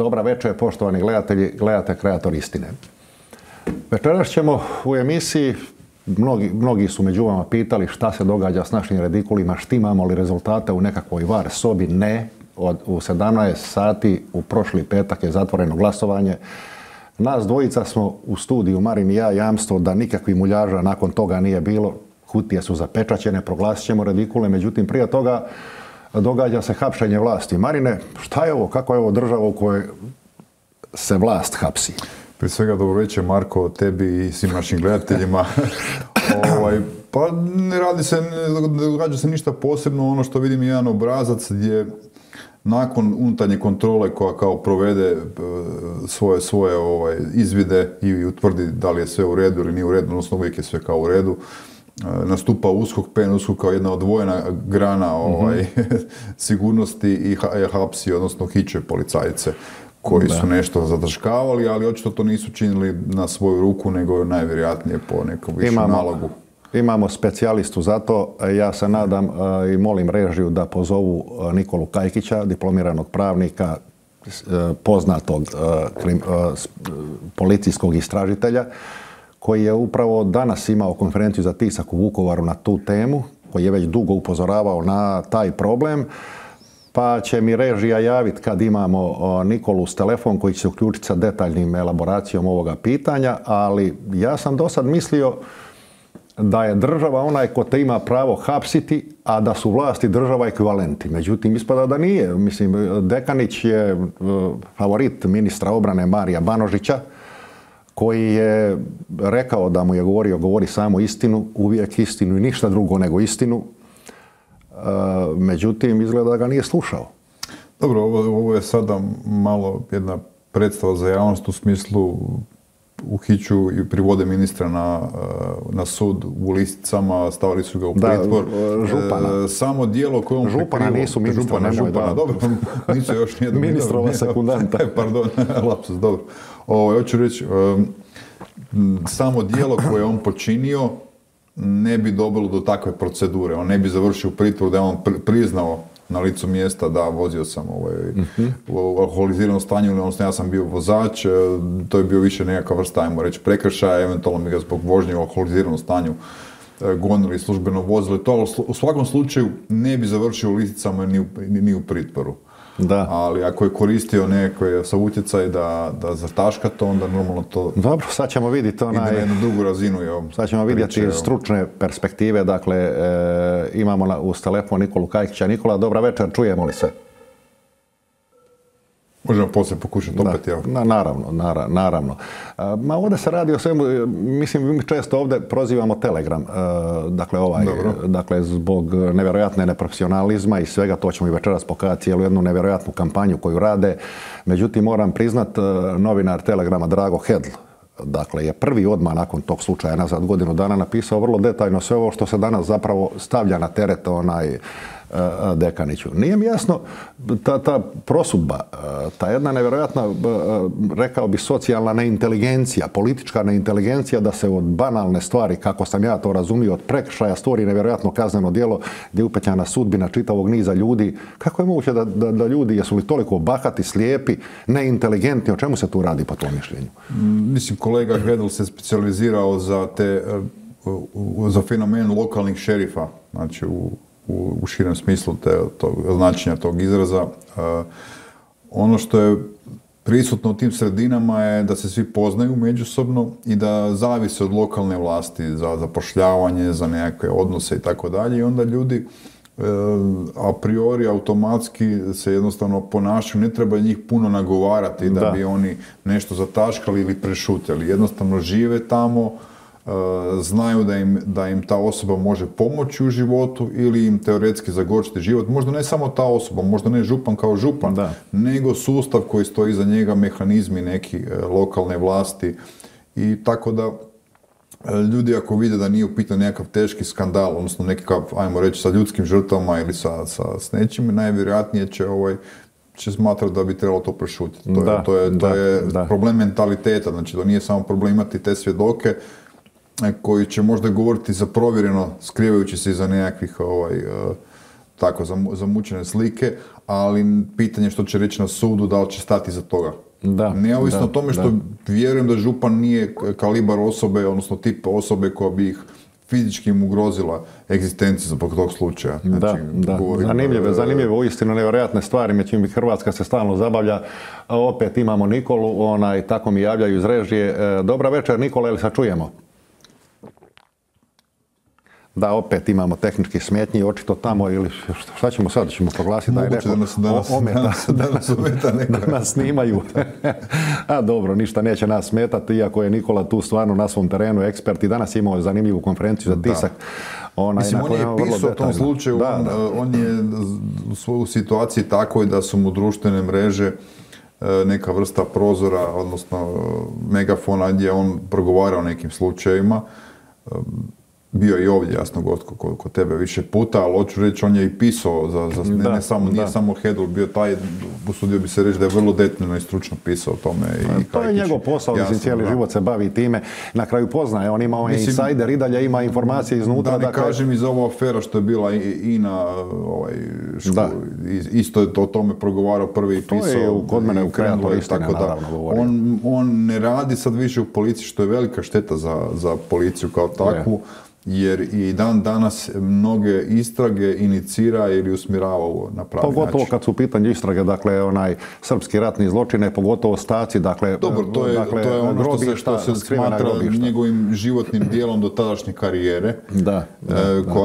Dobra večer, poštovani gledatelji, gledate Kreator istine. Večeras ćemo u emisiji, mnogi, mnogi su među vama pitali šta se događa s našim redikulima, štimamo li rezultate u nekakvoj var sobi, ne. Od, u 17 sati u prošli petak je zatvoreno glasovanje. Nas dvojica smo u studiju, Marin i ja, jamstvo da nikakvih muljaža nakon toga nije bilo. Kutije su zapečaćene, proglasit ćemo redikule, međutim prije toga događa se hapšenje vlasti. Marine, šta je ovo, kako je ovo država u kojoj se vlast hapsi? Prije svega dobro večer Marko, tebi i svim našim gledateljima. ovaj, pa ne radi se, ne događa se ništa posebno, ono što vidim je jedan obrazac gdje nakon unutarnje kontrole koja kao provede e, svoje, svoje ovaj, izvide i utvrdi da li je sve u redu ili nije u redu, odnosno uvijek je sve kao u redu, nastupa uskok, pen uskok kao jedna odvojena grana ovaj, sigurnosti i hapsi, odnosno hiće policajce koji su nešto zadržkavali, ali očito to nisu činili na svoju ruku, nego najvjerojatnije po nekom višem nalogu. Imamo specijalistu za to. Ja se nadam e, i molim režiju da pozovu e, Nikolu Kajkića, diplomiranog pravnika, e, poznatog policijskog istražitelja, koji je upravo danas imao konferenciju za tisak u Vukovaru na tu temu, koji je već dugo upozoravao na taj problem pa će mi režija javiti kad imamo Nikolu s telefon koji će se uključiti sa detaljnim elaboracijom ovoga pitanja, ali ja sam do sad mislio da je država onaj ko te ima pravo hapsiti, a da su vlasti država ekvivalenti. Međutim, ispada da nije. Mislim, Dekanić je e, favorit ministra obrane Marija Banožića, koji je rekao da mu je govorio, govori samo istinu, uvijek istinu i ništa drugo nego istinu. E, međutim, izgleda da ga nije slušao. Dobro, ovo, ovo je sada malo jedna predstava za javnost u smislu uhiću i privode ministra na, e, na sud u listicama, stavili su ga u pritvor. Da, župana. E, samo dijelo koje on Župana nisu ministra, župana, župana, dobro, nisu još nije Ministrova sekundanta. Pardon, lapsus, dobro. Ovo, hoću reći, samo dijelo koje je on počinio ne bi dobilo do takve procedure. On ne bi završio u pritvoru da je on priznao na licu mjesta da vozio sam ovaj, u alkoholiziranom stanju, odnosno ja sam bio vozač, e, to je bio više nekakva vrsta, ajmo reći, prekršaja, eventualno mi ga zbog vožnje u alkoholiziranom stanju e, gonili službeno vozili. To u svakom slučaju ne bi završio u lisicama ni u, ni u pritvoru. Da. Ali ako je koristio nekakve sa utjecaj da, da zataška to, onda normalno to... Dobro, sad ćemo vidjeti onaj... Ide na jednu dugu razinu. Jo, sad ćemo vidjeti stručne perspektive. Dakle, e, imamo na, uz telefon Nikolu Kajkića. Nikola, dobra večer, čujemo li se? Možemo poslije pokušati opet, ja. Na, naravno, naravno. Ma ovdje se radi o svemu, mislim, mi često ovdje prozivamo Telegram, dakle ovaj, dakle zbog nevjerojatne neprofesionalizma i svega, to ćemo i večeras pokazati cijelu jednu nevjerojatnu kampanju koju rade. Međutim, moram priznat, novinar Telegrama Drago Hedl, dakle je prvi odmah nakon tog slučaja nazad godinu dana napisao vrlo detaljno sve ovo što se danas zapravo stavlja na teret onaj Dekaniću. Nije mi jasno ta, ta prosudba, ta jedna nevjerojatna, rekao bi, socijalna neinteligencija, politička neinteligencija da se od banalne stvari, kako sam ja to razumio, od prekršaja stvori nevjerojatno kazneno djelo gdje je upetljana sudbina čitavog niza ljudi. Kako je moguće da, da, da ljudi, jesu li toliko bahati, slijepi, neinteligentni, o čemu se tu radi po tom mišljenju? Mm, mislim, kolega Gredl se specijalizirao za te za fenomen lokalnih šerifa, znači u u, širem smislu te, tog, značenja tog izraza. ono što je prisutno u tim sredinama je da se svi poznaju međusobno i da zavise od lokalne vlasti za zapošljavanje, za nekakve odnose i tako dalje. I onda ljudi e, a priori automatski se jednostavno ponašaju, ne treba njih puno nagovarati da, da. bi oni nešto zataškali ili prešutjeli. Jednostavno žive tamo, E, znaju da im, da im ta osoba može pomoći u životu ili im teoretski zagorčiti život. Možda ne samo ta osoba, možda ne župan kao župan, nego sustav koji stoji za njega, mehanizmi neki e, lokalne vlasti i tako da e, ljudi ako vide da nije u pitanju nekakav teški skandal, odnosno nekakav, ajmo reći, sa ljudskim žrtvama ili sa, sa s nečim, najvjerojatnije će ovaj, će smatrati da bi trebalo to prešutiti. To je, to je, to je problem mentaliteta, znači to nije samo problem imati te svjedoke, koji će možda govoriti za provjereno, skrivajući se iza nekakvih ovaj, e, tako zamučene slike, ali pitanje što će reći na sudu, da li će stati za toga. Da, Neovisno o tome što vjerujem da župan nije kalibar osobe, odnosno tip osobe koja bi ih fizički im ugrozila egzistenciju zbog tog slučaja. Znači, da, da. zanimljive, zanimljive, uistinu nevjerojatne stvari, međutim Hrvatska se stalno zabavlja. Opet imamo Nikolu, onaj, tako mi javljaju iz režije. E, dobra večer Nikola, ili se čujemo? Da opet imamo tehnički smetnji, očito tamo ili šta ćemo sad, ćemo proglasiti da je neko da nas, snimaju. A dobro, ništa neće nas smetati, iako je Nikola tu stvarno na svom terenu ekspert i danas imao zanimljivu konferenciju za tisak. Ona, Mislim, on je pisao u tom slučaju, da, on, je u svojoj situaciji takvoj da su mu društvene mreže e, neka vrsta prozora, odnosno megafona gdje on progovara o nekim slučajevima bio i ovdje jasno gost kod tebe više puta, ali hoću reći on je i pisao za, za ne, samo, nije samo Hedl bio taj, usudio bi se reći da je vrlo detaljno i stručno pisao o tome. I to je njegov posao, mislim, cijeli život se bavi time, na kraju poznaje, on ima ovaj insider i dalje ima informacije iznutra. Da ne dakle... kažem iz ova afera što je bila i, na ovaj, isto je o tome progovarao prvi i pisao. To je kod mene u kreatoru tako da, on, on ne radi sad više u policiji, što je velika šteta za, za policiju kao takvu jer i dan danas mnoge istrage inicira ili usmjerava ovo na pravi Pogotovo kad su u pitanju istrage, dakle, onaj srpski ratni zločine, pogotovo staci, dakle, Dobro, to je, dakle, to je ono što se, što se smatra njegovim životnim dijelom do tadašnje karijere, da, e,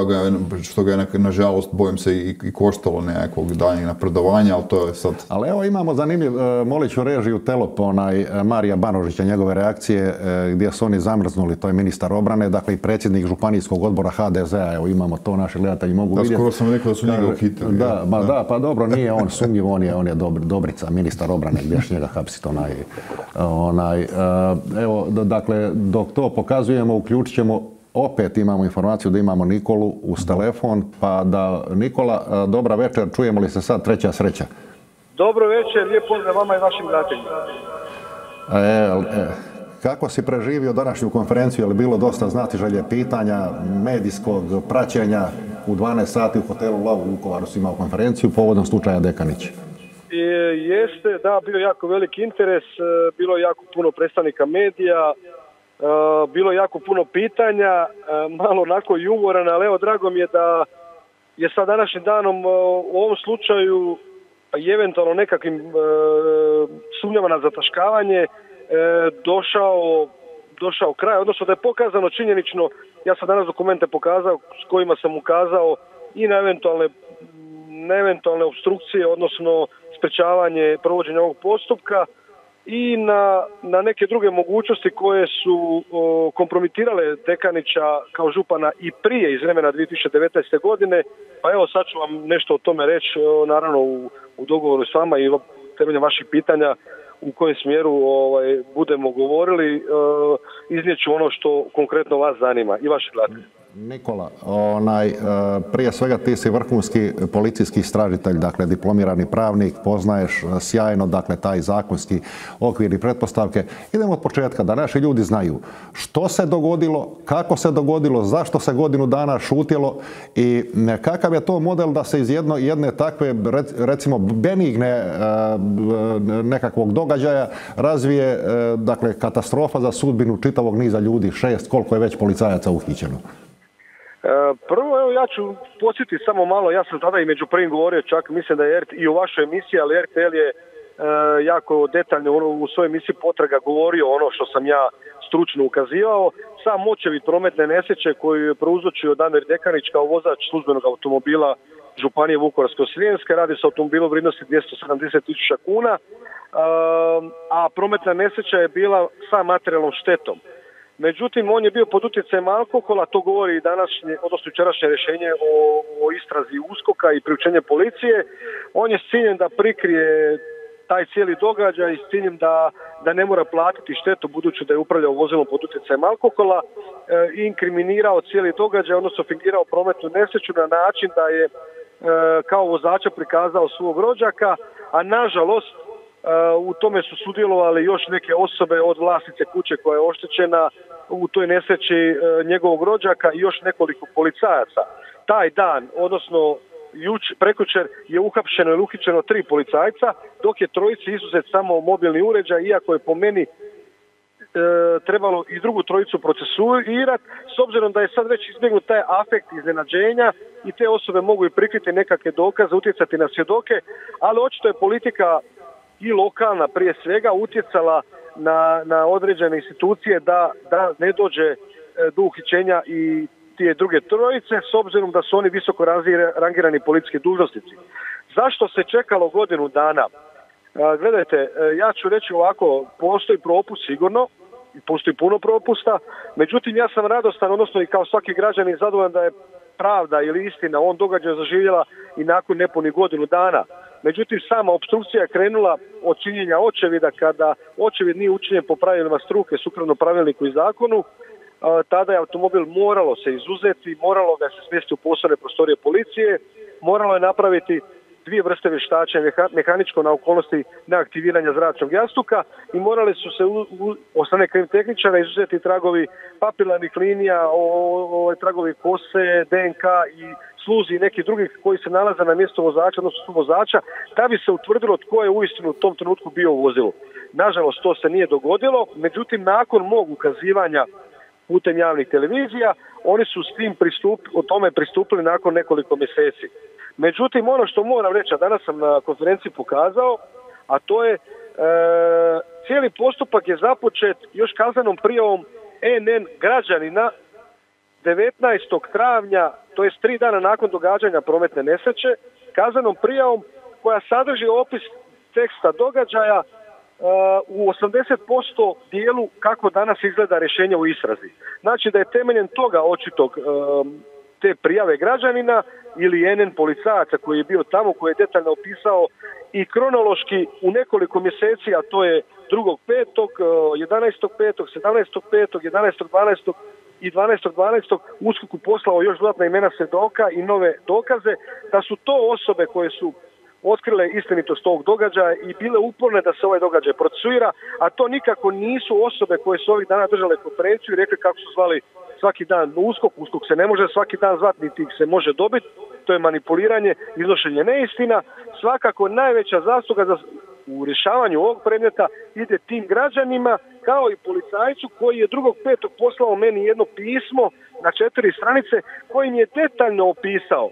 ga, što ga je, nažalost, bojim se, i, i koštalo nekakvog daljnjeg napredovanja, ali to je sad... Ali evo imamo zanimljiv, e, moliću režiju Telop, onaj e, Marija Banožića, njegove reakcije, gdje su oni zamrznuli, to je ministar obrane, dakle i predsjednik županijskog odbora HDZ-a, evo imamo to, naši gledatelji mogu vidjeti. Skoro sam rekao da su njega uhitili. Da, ba, da, pa dobro, nije on sumnjiv, on je, on je Dobrica, ministar obrane, gdje će njega hapsiti onaj, onaj, e, evo, dakle, dok to pokazujemo, uključit ćemo opet imamo informaciju da imamo Nikolu uz telefon, pa da Nikola, e, dobra večer, čujemo li se sad treća sreća? Dobro večer, lijep pozdrav vama i vašim gledateljima. E, e, kako si preživio današnju konferenciju? Je li bilo dosta znati želje pitanja, medijskog praćenja u 12 sati u hotelu Lav u Vukovaru si imao konferenciju povodom slučaja Dekanić? E, jeste, da, bio jako veliki interes, e, bilo jako puno predstavnika medija, e, bilo jako puno pitanja, malo onako i umoran, ali evo drago mi je da je sa današnjim danom u ovom slučaju i eventualno nekakvim sumnjama na zataškavanje E, došao, došao kraj, odnosno da je pokazano činjenično, ja sam danas dokumente pokazao s kojima sam ukazao i na eventualne, na eventualne obstrukcije, odnosno sprečavanje provođenja ovog postupka i na, na neke druge mogućnosti koje su kompromitirale Dekanića kao župana i prije iz vremena 2019. godine. Pa evo sad ću vam nešto o tome reći, naravno u, u dogovoru s vama i temeljem vaših pitanja u kojem smjeru ovaj, budemo govorili, uh, iznijeću ono što konkretno vas zanima i vaše gledatelje. Nikola, onaj, e, prije svega ti si vrhunski policijski stražitelj, dakle diplomirani pravnik, poznaješ e, sjajno dakle taj zakonski okvir i pretpostavke. Idemo od početka da naši ljudi znaju što se dogodilo, kako se dogodilo, zašto se godinu dana šutjelo i kakav je to model da se iz jedno, jedne takve recimo benigne e, nekakvog događaja razvije dakle katastrofa za sudbinu čitavog niza ljudi, šest, koliko je već policajaca uhićeno. E, prvo, evo ja ću podsjetiti samo malo, ja sam tada i među prvim govorio, čak mislim da je i u vašoj emisiji, ali RTL je e, jako detaljno u svojoj emisiji potraga govorio ono što sam ja stručno ukazivao. Sam očevid prometne nesreće koju je prouzročio Damir Dekanić kao vozač službenog automobila Županije Vukovarsko-Srijemske, radi se o automobilu vrijednosti 270.000 kuna, e, a prometna nesreća je bila sa materijalnom štetom. Međutim, on je bio pod utjecajem alkohola, to govori i današnje, odnosno jučerašnje rješenje o, o istrazi uskoka i priučenje policije. On je s ciljem da prikrije taj cijeli događaj i s ciljem da, da ne mora platiti štetu budući da je upravljao vozilom pod utjecajem alkohola, e, inkriminirao cijeli događaj, odnosno fingirao prometnu nesreću na način da je e, kao vozača prikazao svog rođaka, a nažalost u tome su sudjelovali još neke osobe od vlasnice kuće koja je oštećena u toj nesreći e, njegovog rođaka i još nekoliko policajaca. Taj dan, odnosno juč, prekučer je uhapšeno ili uhićeno tri policajca, dok je trojici izuzet samo mobilni uređaj, iako je po meni E, trebalo i drugu trojicu procesuirati, s obzirom da je sad već izbjegnut taj afekt iznenađenja i te osobe mogu i prikriti nekakve dokaze, utjecati na svjedoke, ali očito je politika i lokalna prije svega utjecala na, na određene institucije da, da ne dođe e, do uhićenja i tije druge trojice s obzirom da su oni visoko rangirani policijski dužnosnici. Zašto se čekalo godinu dana? Gledajte, e, ja ću reći ovako, postoji propust sigurno, postoji puno propusta, međutim ja sam radostan, odnosno i kao svaki građanin zadovoljan da je pravda ili istina on događaj zaživjela i nakon nepunih godinu dana. Međutim, sama obstrukcija je krenula od činjenja očevida kada očevid nije učinjen po pravilima struke, sukladno pravilniku i zakonu, tada je automobil moralo se izuzeti, moralo ga se smjestiti u poslovne prostorije policije, moralo je napraviti dvije vrste vještačenja, mehaničko na okolnosti neaktiviranja zračnog jastuka i morali su se od strane tehničara izuzeti tragovi papilarnih linija, o, tragovi kose, DNK i sluzi i neki drugih koji se nalaze na mjestu vozača, odnosno su vozača, da bi se utvrdilo tko je uistinu u tom trenutku bio u vozilu. Nažalost, to se nije dogodilo, međutim, nakon mog ukazivanja putem javnih televizija, oni su s tim pristup, o tome pristupili nakon nekoliko mjeseci. Međutim, ono što moram reći, a danas sam na konferenciji pokazao, a to je e, cijeli postupak je započet još kaznenom prijavom NN građanina 19. travnja, to jest tri dana nakon događanja prometne nesreće, kaznenom prijavom koja sadrži opis teksta događaja uh, u 80% dijelu kako danas izgleda rješenje u istrazi. Znači da je temeljem toga očitog um, te prijave građanina ili NN policajaca koji je bio tamo, koji je detaljno opisao i kronološki u nekoliko mjeseci, a to je 2.5., 11.5., 17.5., 11.12. i 12.12. uskoku poslao još dodatna imena svjedoka i nove dokaze da su to osobe koje su otkrile istinitost tog događaja i bile uporne da se ovaj događaj procesuira, a to nikako nisu osobe koje su ovih dana držale konferenciju i rekli kako su zvali svaki dan uskok, uskok se ne može svaki dan zvati, niti se može dobiti, to je manipuliranje, iznošenje neistina. Svakako najveća zasluga za, u rješavanju ovog predmeta ide tim građanima kao i policajcu koji je drugog petog poslao meni jedno pismo na četiri stranice kojim je detaljno opisao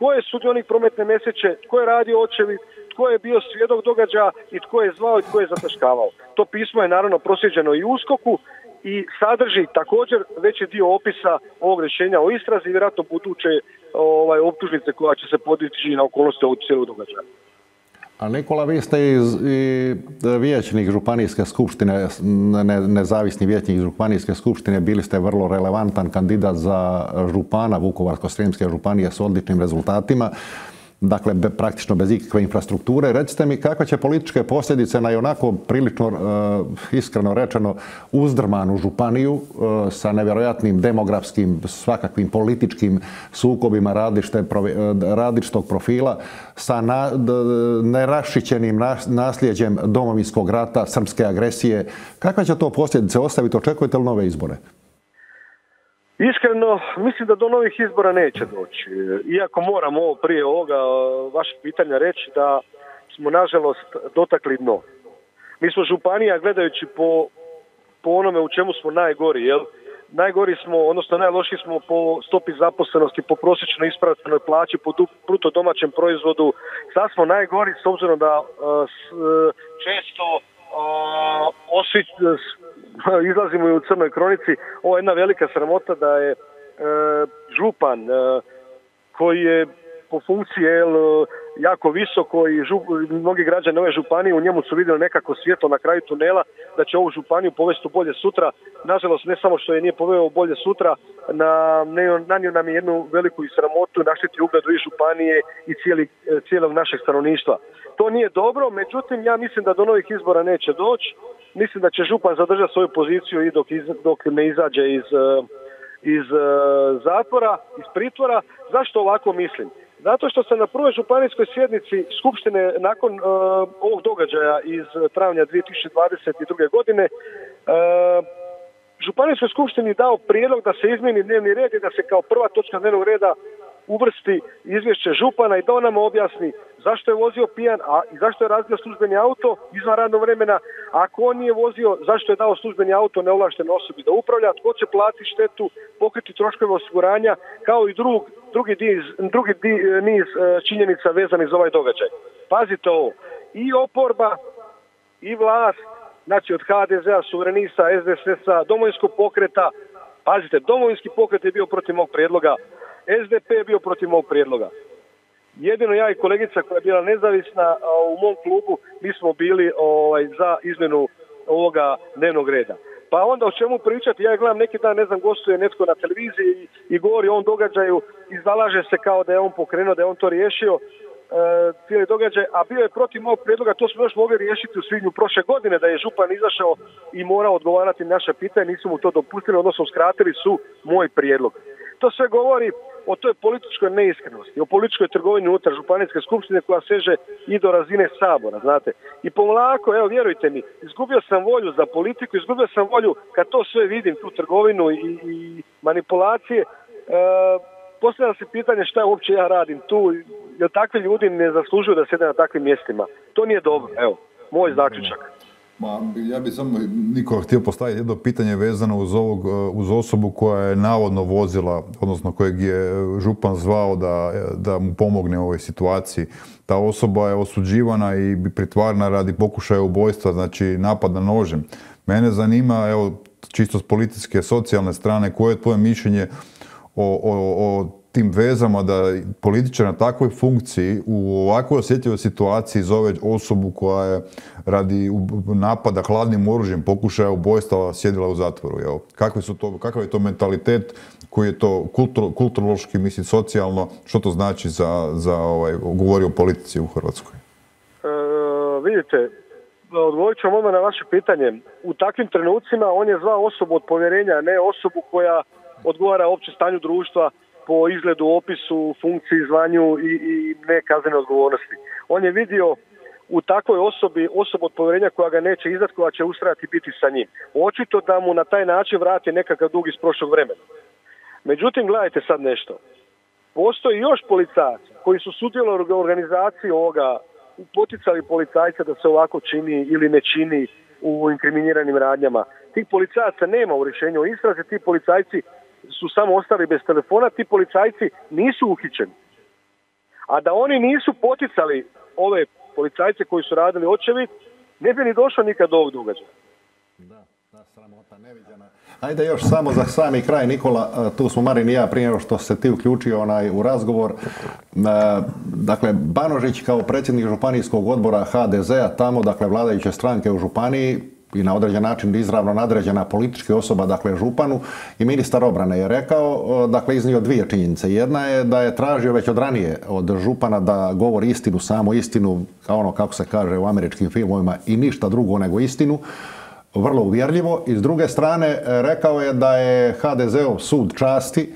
tko je sudionik prometne nesreće, tko je radio očevi, tko je bio svjedok događaja i tko je zvao i tko je zataškavao. To pismo je naravno prosjeđeno i uskoku i sadrži također veći dio opisa ovog rješenja o istrazi i vjerojatno buduće ovaj, optužnice koja će se podići na okolnosti ovog cijelog događaja. A Nikola, vi ste i, i vijećnik Županijske skupštine, ne, nezavisni vijećnik Županijske skupštine, bili ste vrlo relevantan kandidat za župana Vukovarsko-Srijemske županije s odličnim rezultatima dakle praktično bez ikakve infrastrukture. Recite mi kakve će političke posljedice na onako prilično e, iskreno rečeno uzdrmanu županiju e, sa nevjerojatnim demografskim svakakvim političkim sukobima e, različitog profila sa nerašićenim nasljeđem domovinskog rata, srpske agresije. Kakve će to posljedice ostaviti? Očekujete li nove izbore? Iskreno, mislim da do novih izbora neće doći. Iako moram ovo prije ovoga vašeg pitanja reći da smo nažalost dotakli dno. Mi smo županija gledajući po, po onome u čemu smo najgori, jel? Najgori smo, odnosno najlošiji smo po stopi zaposlenosti, po prosječnoj ispravljenoj plaći, po bruto domaćem proizvodu. Sad smo najgori s obzirom da često osvi, izlazimo i u crnoj kronici, ovo je jedna velika sramota da je e, župan e, koji je po funkciji je jako visoko i mnogi građani ove županije u njemu su vidjeli nekako svjetlo na kraju tunela da će ovu županiju povesti u bolje sutra. Nažalost, ne samo što je nije poveo bolje sutra, na, nanio nam je jednu veliku i sramotu, naštiti ugledu i županije i cijeli, e, cijelog našeg stanovništva. To nije dobro, međutim ja mislim da do novih izbora neće doći. Mislim da će župan zadržati svoju poziciju i dok, dok ne izađe iz, e, iz e, zatvora, iz pritvora. Zašto ovako mislim? Zato što se na prvoj županijskoj sjednici Skupštine nakon uh, ovog događaja iz travnja 2022. godine uh, Županijskoj skupštini dao prijedlog da se izmeni dnevni red i da se kao prva točka dnevnog reda uvrsti izvješće župana i da on nam objasni zašto je vozio pijan, a i zašto je razbio službeni auto izvan radnog vremena, a ako on nije vozio, zašto je dao službeni auto neovlaštenoj osobi da upravlja, tko će platiti štetu, pokriti troškove osiguranja, kao i drug, drugi, diz, drugi niz e, činjenica vezanih za ovaj događaj. Pazite ovo, i oporba, i vlast, znači od HDZ-a, suverenista, SDSS-a, domovinskog pokreta, pazite, domovinski pokret je bio protiv mog prijedloga, SDP je bio protiv mog prijedloga. Jedino ja i kolegica koja je bila nezavisna u mom klubu, mi smo bili ovaj, za izmjenu ovoga dnevnog reda. Pa onda o čemu pričati, ja gledam neki dan, ne znam, gostuje netko na televiziji i, i govori o ovom događaju i zalaže se kao da je on pokrenuo, da je on to riješio. E, cijeli događaj, a bio je protiv mog prijedloga, to smo još mogli riješiti u svibnju prošle godine, da je župan izašao i morao odgovarati na naša pitanja, nisu mu to dopustili, odnosno skratili su moj prijedlog. To sve govori o toj političkoj neiskrenosti, o političkoj trgovini unutar županijske skupštine koja seže i do razine sabora, znate. I pomlako, evo vjerujte mi, izgubio sam volju za politiku, izgubio sam volju kad to sve vidim, tu trgovinu i, i manipulacije, e, postavljam se pitanje šta uopće ja radim tu, jer takvi ljudi ne zaslužuju da sjede na takvim mjestima. To nije dobro, evo, moj zaključak. Ma, ja bih samo Nikola htio postaviti jedno pitanje vezano uz, ovog, uz osobu koja je navodno vozila, odnosno kojeg je župan zvao da, da mu pomogne u ovoj situaciji. Ta osoba je osuđivana i pritvarna radi pokušaja ubojstva, znači napada nožem. Mene zanima, evo, čisto s političke, socijalne strane, koje je tvoje mišljenje o, o, o tim vezama da političar na takvoj funkciji u ovakvoj osjetljivoj situaciji zove osobu koja je radi napada hladnim oružjem, pokušaja ubojstva sjedila u zatvoru. Jel? Kakvi su to, kakav je to mentalitet koji je to kultur, kulturološki, mislim, socijalno, što to znači za, za ovaj, govori o politici u Hrvatskoj? E, vidite, odgovorit ću vam na vaše pitanje. U takvim trenucima on je zvao osobu od povjerenja, ne osobu koja odgovara opće stanju društva, po izgledu, opisu, funkciji, zvanju i, i ne kaznene odgovornosti. On je vidio u takvoj osobi osobu od povjerenja koja ga neće izdati, koja će ustrajati biti sa njim. Očito da mu na taj način vrati nekakav dug iz prošlog vremena. Međutim, gledajte sad nešto. Postoji još policajaca koji su sudjelovali u organizaciji ovoga, poticali policajca da se ovako čini ili ne čini u inkriminiranim radnjama. Tih policajaca nema u rješenju o istrazi, ti policajci su samo ostali bez telefona, ti policajci nisu uhićeni. A da oni nisu poticali ove policajce koji su radili očevid, ne bi ni došlo nikad do ovog događaja. Da, da, sramota neviđena. Ajde još samo za sami kraj, Nikola, e, tu smo Marin i ja prije što se ti uključio onaj, u razgovor. E, dakle, Banožić kao predsjednik županijskog odbora HDZ-a tamo, dakle, vladajuće stranke u županiji, i na određen način izravno nadređena politička osoba, dakle županu i ministar obrane je rekao, dakle iznio dvije činjenice. Jedna je da je tražio već od ranije od župana da govori istinu, samo istinu, kao ono kako se kaže u američkim filmovima i ništa drugo nego istinu, vrlo uvjerljivo. I s druge strane rekao je da je HDZ-ov sud časti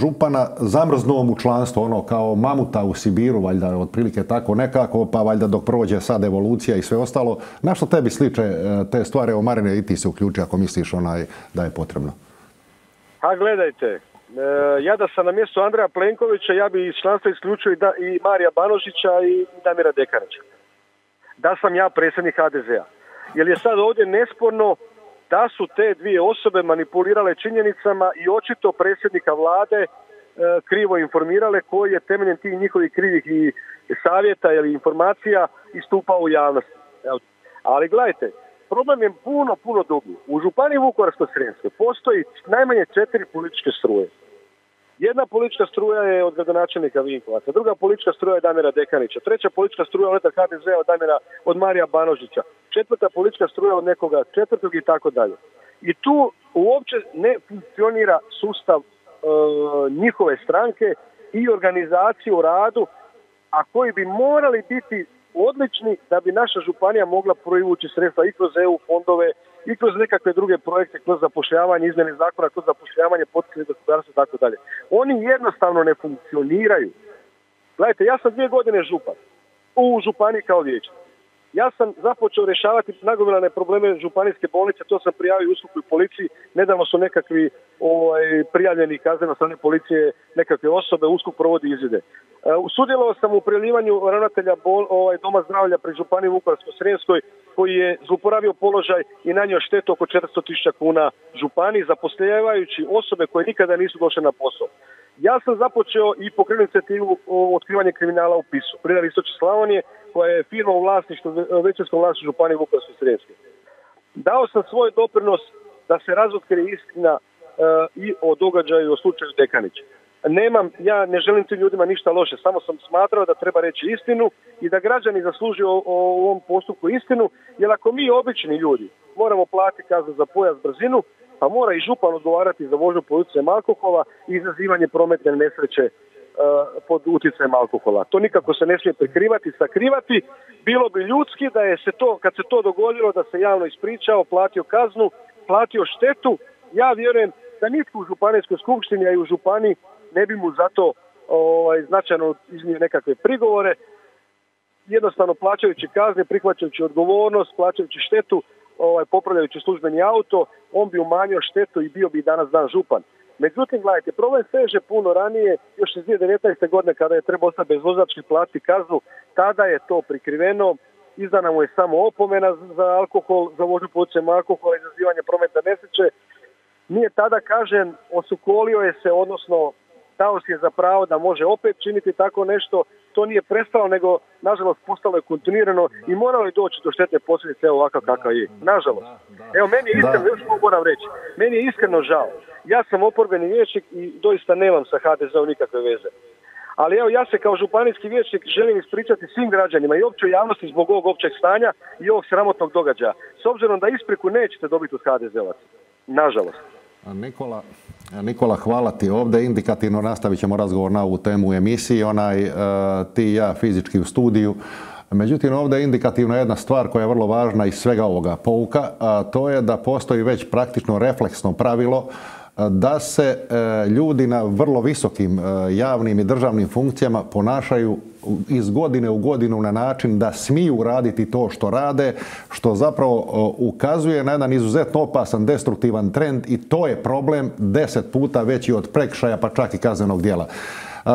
župana zamrznuo mu članstvo, ono kao mamuta u Sibiru, valjda otprilike tako nekako, pa valjda dok prođe sad evolucija i sve ostalo. Na što tebi sliče e, te stvari? Evo Marine, i ti se uključi ako misliš onaj da je potrebno. A gledajte, e, ja da sam na mjestu Andreja Plenkovića, ja bi iz članstva isključio i, i Marija Banožića i Damira Dekanića. Da sam ja predsjednik HDZ-a. Jer je sad ovdje nesporno da su te dvije osobe manipulirale činjenicama i očito predsjednika vlade e, krivo informirale koji je temeljem tih njihovih krivih i savjeta ili informacija istupao u javnosti. Ali gledajte, problem je puno, puno dublji. U Županiji Vukovarsko-Srijemskoj postoji najmanje četiri političke struje. Jedna politička struja je od gradonačelnika Vinkovaca, druga politička struja je Damira Dekanića, treća politička struja unutar HDZ od Damira, od Marija Banožića, četvrta politička struja od nekoga četvrtog i tako dalje. I tu uopće ne funkcionira sustav e, njihove stranke i organizacije u radu, a koji bi morali biti odlični da bi naša županija mogla privući sredstva i kroz EU fondove i kroz nekakve druge projekte, kroz zapošljavanje, izmjene zakona, kroz zapošljavanje poticanja gospodarstva i tako dalje. Oni jednostavno ne funkcioniraju. Gledajte, ja sam dvije godine župan u županiji kao vijećnik. Ja sam započeo rješavati nagomilane probleme županijske bolnice, to sam prijavio USKOK i policiji. Nedavno su nekakvi ovaj, prijavljeni kazneno strane policije nekakve osobe, USKOK provodi izvide. Uh, sudjelovao sam u prijavljivanju ravnatelja bol, ovaj, Doma zdravlja pri županiji Vukovarsko-Srijemskoj koji je zlouporabio položaj i nanio štetu oko 400.000 kuna županiji zaposljevajući osobe koje nikada nisu došle na posao. Ja sam započeo i pokrenuo inicijativu o otkrivanju kriminala u PIS-u, Prida Istoče Slavonije, koja je firma u vlasništvu, većinskom vlasništvu Županije Vukovarske sredske. Dao sam svoj doprinos da se razotkrije istina e, i o događaju o slučaju Dekanić. Nemam, ja ne želim tim ljudima ništa loše, samo sam smatrao da treba reći istinu i da građani zaslužuju o, o ovom postupku istinu, jer ako mi obični ljudi moramo platiti kaznu za pojas brzinu, pa mora i župan odgovarati za vožnju pod utjecajem alkohola i izazivanje prometne nesreće uh, pod utjecajem alkohola. To nikako se ne smije prikrivati, sakrivati. Bilo bi ljudski da je se to, kad se to dogodilo, da se javno ispričao, platio kaznu, platio štetu. Ja vjerujem da nitko u županijskoj skupštini, a i u županiji ne bi mu zato ovaj, značajno iznio nekakve prigovore. Jednostavno plaćajući kazne, prihvaćajući odgovornost, plaćajući štetu, ovaj, popravljajući službeni auto, on bi umanjio štetu i bio bi danas dan župan. Međutim, gledajte, problem seže puno ranije, još iz 2019. godine kada je trebao ostati bez vozački plati kaznu, tada je to prikriveno, izdana mu je samo opomena za alkohol, za vožnju pucem alkohola, izazivanje prometa nesreće. Nije tada kažen, osukolio je se, odnosno dao si je za pravo da može opet činiti tako nešto, to nije prestalo, nego nažalost postalo je kontinuirano i moralo je doći do štetne posljedice evo ovakav kakav je. Nažalost. Evo meni je iskreno, još moram reći, meni je iskreno žao. Ja sam oporbeni vijećnik i doista nemam sa HDZ-om nikakve veze. Ali evo ja se kao županijski vijećnik želim ispričati svim građanima i općoj javnosti zbog ovog općeg stanja i ovog sramotnog događaja. S obzirom da ispriku nećete dobiti od HDZ-ovaca. Nažalost. Nikola, Nikola, hvala ti. Ovdje indikativno nastavit ćemo razgovor na ovu temu u emisiji, onaj e, ti i ja fizički u studiju. Međutim, ovdje je indikativna jedna stvar koja je vrlo važna iz svega ovoga pouka, a to je da postoji već praktično refleksno pravilo da se e, ljudi na vrlo visokim e, javnim i državnim funkcijama ponašaju iz godine u godinu na način da smiju raditi to što rade, što zapravo ukazuje na jedan izuzetno opasan destruktivan trend i to je problem deset puta veći od prekšaja pa čak i kaznenog dijela.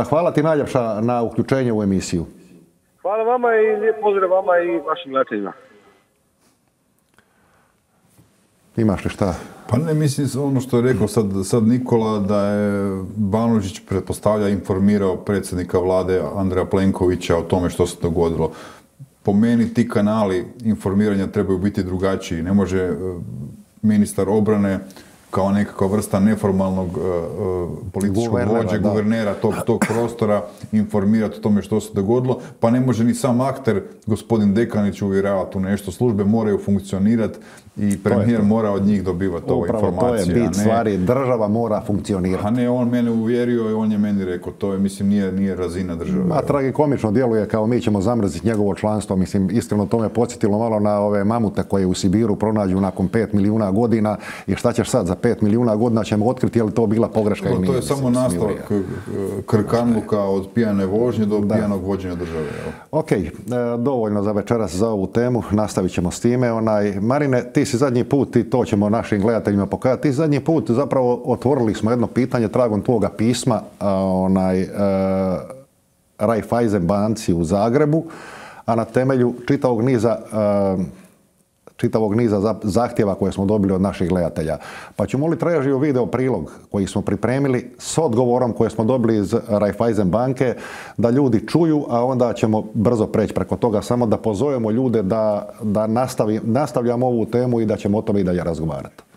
Hvala ti najljepša na uključenje u emisiju. Hvala vama i lijep pozdrav vama i vašim gledateljima. Imaš li šta? Pa ne, mislim, ono što je rekao sad, sad Nikola, da je Banožić pretpostavlja informirao predsjednika vlade Andreja Plenkovića o tome što se dogodilo. Po meni ti kanali informiranja trebaju biti drugačiji. Ne može e, ministar obrane kao nekakva vrsta neformalnog uh, političkog vođe, guvernera tog, tog prostora informirati o tome što se dogodilo, pa ne može ni sam akter, gospodin Dekanić, uvjeravati u nešto. Službe moraju funkcionirati i premijer mora od njih dobivati ove informacije. to je bit stvari, država mora funkcionirati. A ne, on mene uvjerio i on je meni rekao, to je, mislim, nije, nije razina države. Ma, tragikomično djeluje kao mi ćemo zamrziti njegovo članstvo, mislim, iskreno to me podsjetilo malo na ove mamute koje u Sibiru pronađu nakon 5 milijuna godina i šta ćeš sad za 5 milijuna godina ćemo otkriti je li to bila pogreška ili nije. To je samo nastavak krkanluka od pijane vožnje do pijanog vođenja države. Ok, e, dovoljno za večeras za ovu temu, nastavit ćemo s time. Onaj, Marine, ti si zadnji put, i to ćemo našim gledateljima pokazati, ti zadnji put zapravo otvorili smo jedno pitanje tragom tvoga pisma onaj, e, Raiffeisen banci u Zagrebu, a na temelju čitavog niza e, čitavog niza zahtjeva koje smo dobili od naših gledatelja. Pa ću moliti režiju video prilog koji smo pripremili s odgovorom koje smo dobili iz Raiffeisen banke da ljudi čuju, a onda ćemo brzo preći preko toga. Samo da pozovemo ljude da, da nastavljamo ovu temu i da ćemo o tome i dalje razgovarati.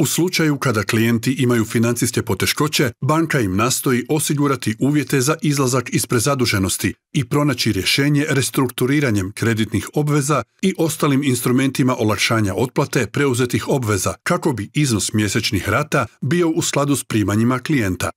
U slučaju kada klijenti imaju financijske poteškoće, banka im nastoji osigurati uvjete za izlazak iz prezaduženosti i pronaći rješenje restrukturiranjem kreditnih obveza i ostalim instrumentima olakšanja otplate preuzetih obveza kako bi iznos mjesečnih rata bio u skladu s primanjima klijenta.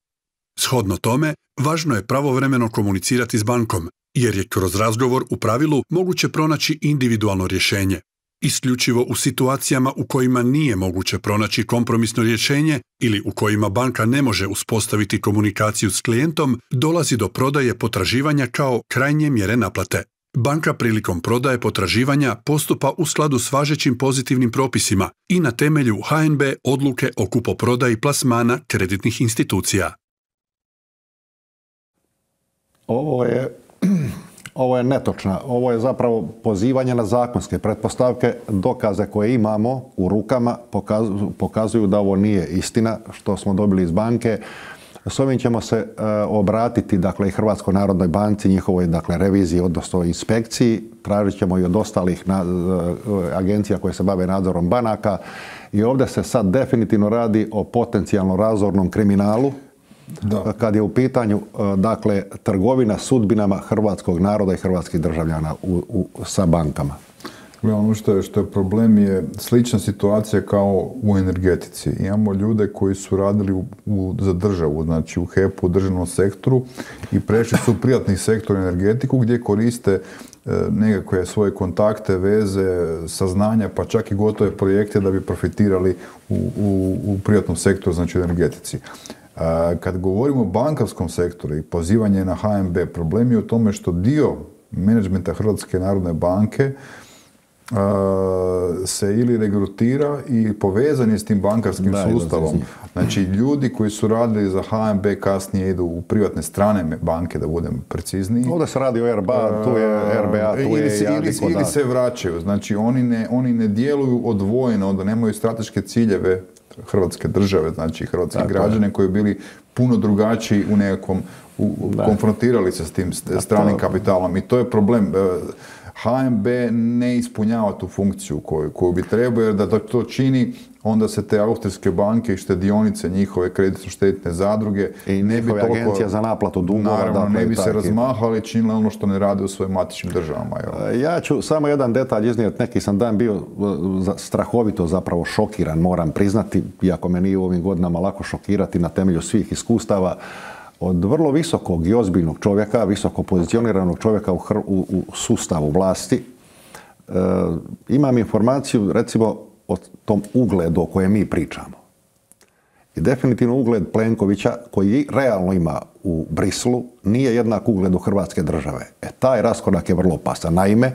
Shodno tome, važno je pravovremeno komunicirati s bankom, jer je kroz razgovor u pravilu moguće pronaći individualno rješenje. Isključivo u situacijama u kojima nije moguće pronaći kompromisno rješenje ili u kojima banka ne može uspostaviti komunikaciju s klijentom, dolazi do prodaje potraživanja kao krajnje mjere naplate. Banka prilikom prodaje potraživanja postupa u skladu s važećim pozitivnim propisima i na temelju HNB odluke o kupoprodaji plasmana kreditnih institucija. Ovo je, ovo je netočna. Ovo je zapravo pozivanje na zakonske pretpostavke. Dokaze koje imamo u rukama pokazuju da ovo nije istina što smo dobili iz banke. S ovim ćemo se e, obratiti dakle, i Hrvatskoj narodnoj banci, njihovoj dakle, reviziji, odnosno inspekciji. Tražit ćemo i od ostalih e, agencija koje se bave nadzorom banaka. I ovdje se sad definitivno radi o potencijalno razornom kriminalu da. kad je u pitanju e, dakle, trgovina sudbinama hrvatskog naroda i hrvatskih državljana u, sa bankama. Ono što je, što je problem je slična situacija kao u energetici. Imamo ljude koji su radili u, za državu, znači u HEP-u, u državnom sektoru i prešli su u privatni sektor energetiku gdje koriste e, nekakve svoje kontakte, veze, saznanja, pa čak i gotove projekte da bi profitirali u, u, u privatnom sektoru, znači u energetici. Kad govorimo o bankarskom sektoru i pozivanje na HNB, problem je u tome što dio menadžmenta Hrvatske narodne banke se ili regrutira i povezan je s tim bankarskim sustavom. Znači, ljudi koji su radili za HNB kasnije idu u privatne strane banke, da budem precizniji. Ovdje se radi o RBA, tu je RBA, tu je ili, ili se vraćaju. Znači, oni ne, oni ne djeluju odvojeno, onda nemaju strateške ciljeve Hrvatske države, znači hrvatski građane koji bili puno drugačiji u nekakvom, konfrontirali se s tim stranim kapitalom i to je problem. E, HMB ne ispunjava tu funkciju koju, koju bi trebao, jer da to čini, onda se te austrijske banke i štedionice, njihove kreditno-šteditne zadruge i ne bi toliko, agencija za naplatu dugova. Naravno, dakle, ne bi se razmahali, činili ono što ne rade u svojim matičnim državama. E, ja ću samo jedan detalj iznijeti. Neki sam dan bio e, strahovito zapravo šokiran, moram priznati, iako me nije u ovim godinama lako šokirati na temelju svih iskustava od vrlo visokog i ozbiljnog čovjeka, visoko pozicioniranog čovjeka u, u, sustavu vlasti. E, imam informaciju, recimo, o tom ugledu o kojem mi pričamo. I definitivno ugled Plenkovića, koji realno ima u Brislu, nije jednak ugledu Hrvatske države. E, taj raskorak je vrlo opasan. Naime,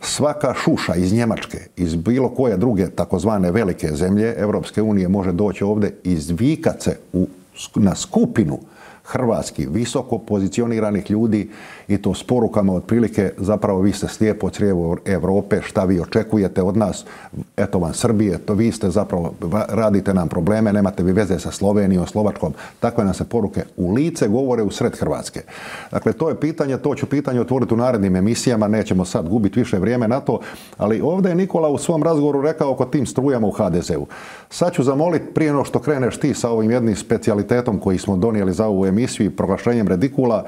svaka šuša iz Njemačke, iz bilo koje druge takozvane velike zemlje Europske unije može doći ovdje i izvikat se u, na skupinu hrvatski, visoko pozicioniranih ljudi i to s porukama otprilike zapravo vi ste slijepo crijevo Europe, šta vi očekujete od nas, eto vam Srbije, to vi ste zapravo, radite nam probleme, nemate vi veze sa Slovenijom, Slovačkom, takve nam se poruke u lice govore u sred Hrvatske. Dakle, to je pitanje, to ću pitanje otvoriti u narednim emisijama, nećemo sad gubiti više vrijeme na to, ali ovdje je Nikola u svom razgovoru rekao oko tim strujama u HDZ-u. Sad ću zamoliti prije no što kreneš ti sa ovim jednim specijalitetom koji smo donijeli za ovu emisiju i proglašenjem redikula,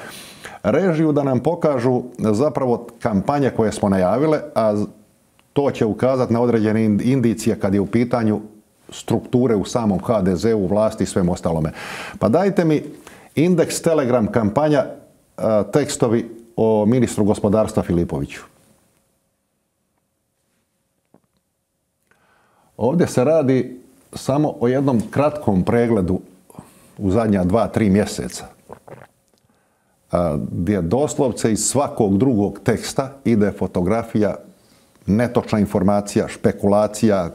režiju da nam pokažu zapravo kampanje koje smo najavile, a to će ukazati na određene indicije kad je u pitanju strukture u samom HDZ-u, vlasti i svem ostalome. Pa dajte mi indeks Telegram kampanja, tekstovi o ministru gospodarstva Filipoviću. Ovdje se radi samo o jednom kratkom pregledu u zadnja dva, tri mjeseca gdje doslovce iz svakog drugog teksta ide fotografija, netočna informacija, špekulacija,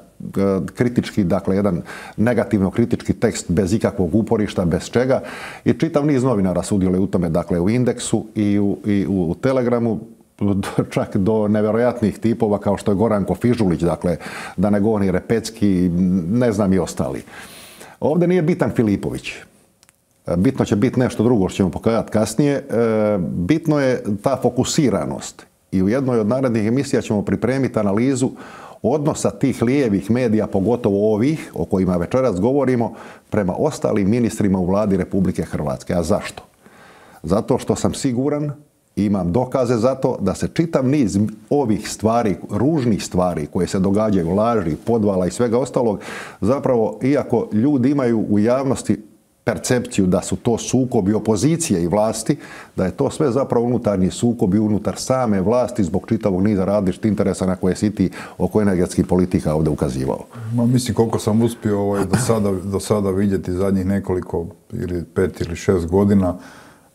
kritički, dakle jedan negativno kritički tekst bez ikakvog uporišta, bez čega i čitav niz novinara sudjeluje u tome, dakle u Indeksu i u, i u Telegramu, čak do nevjerojatnih tipova kao što je Goranko Fižulić, dakle da ne govori Repecki, ne znam i ostali. Ovdje nije bitan Filipović. Bitno će biti nešto drugo što ćemo pokazati kasnije. E, bitno je ta fokusiranost. I u jednoj od narednih emisija ćemo pripremiti analizu odnosa tih lijevih medija, pogotovo ovih o kojima večeras govorimo, prema ostalim ministrima u vladi Republike Hrvatske. A zašto? Zato što sam siguran imam dokaze za to da se čitav niz ovih stvari, ružnih stvari koje se događaju, laži, podvala i svega ostalog, zapravo, iako ljudi imaju u javnosti percepciju da su to sukobi opozicije i vlasti, da je to sve zapravo unutarnji sukobi unutar same vlasti zbog čitavog niza različitih interesa na koje si ti oko energetskih politika ovdje ukazivao. Ma mislim koliko sam uspio ovaj, do, sada, do sada vidjeti zadnjih nekoliko ili pet ili šest godina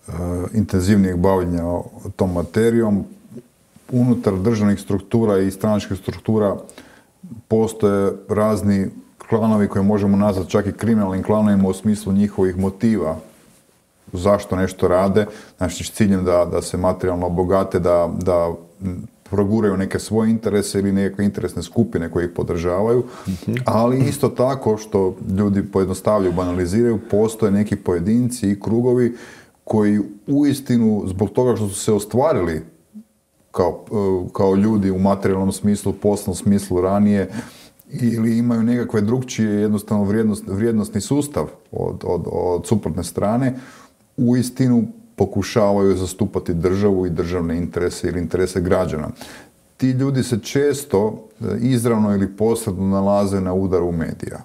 uh, intenzivnijeg bavljenja tom materijom, unutar državnih struktura i stranačkih struktura postoje razni klanovi koje možemo nazvati čak i kriminalnim klanovima u smislu njihovih motiva zašto nešto rade, znači s ciljem da, da se materijalno obogate, da, da proguraju neke svoje interese ili neke interesne skupine koje ih podržavaju, ali isto tako što ljudi pojednostavljaju, banaliziraju, postoje neki pojedinci i krugovi koji uistinu zbog toga što su se ostvarili kao, kao ljudi u materijalnom smislu, poslovnom smislu ranije, ili imaju nekakve drugčije jednostavno vrijednost, vrijednostni sustav od, od, od suprotne strane, u istinu pokušavaju zastupati državu i državne interese ili interese građana. Ti ljudi se često e, izravno ili posredno nalaze na udaru medija.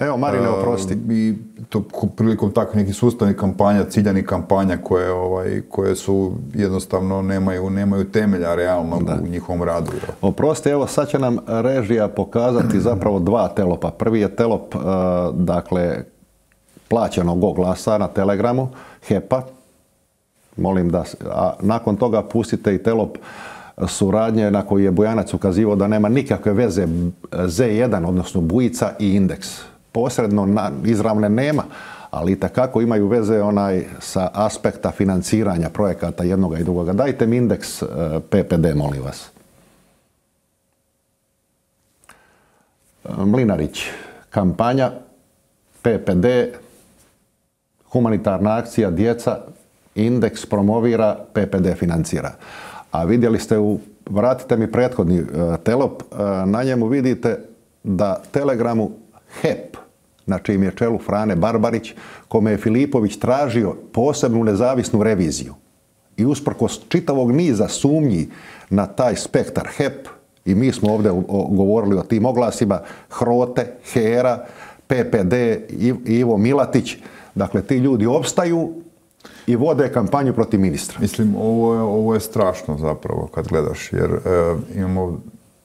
Evo, Marine, oprosti. I to prilikom takvih nekih sustavnih kampanja, ciljanih kampanja koje, ovaj, koje su jednostavno nemaju, nemaju temelja realnog u njihovom radu. Oprosti, evo sad će nam režija pokazati zapravo dva telopa. Prvi je telop, uh, dakle, plaćenog oglasa na Telegramu, HEPA. Molim da, a nakon toga pustite i telop suradnje na koji je Bojanac ukazivao da nema nikakve veze Z1, odnosno Bujica i Indeks posredno na, izravne nema, ali takako imaju veze onaj sa aspekta financiranja projekata jednoga i drugoga. Dajte mi indeks e, PPD, molim vas. Mlinarić, kampanja, PPD, humanitarna akcija, djeca, indeks promovira, PPD financira. A vidjeli ste u, vratite mi prethodni e, telop, e, na njemu vidite da Telegramu HEP, na čijim je čelu Frane Barbarić, kome je Filipović tražio posebnu nezavisnu reviziju. I usprkos čitavog niza sumnji na taj spektar HEP, i mi smo ovdje govorili o tim oglasima, Hrote, Hera, PPD, Ivo Milatić, dakle ti ljudi opstaju i vode kampanju protiv ministra. Mislim, ovo je, ovo je strašno zapravo kad gledaš, jer e, imamo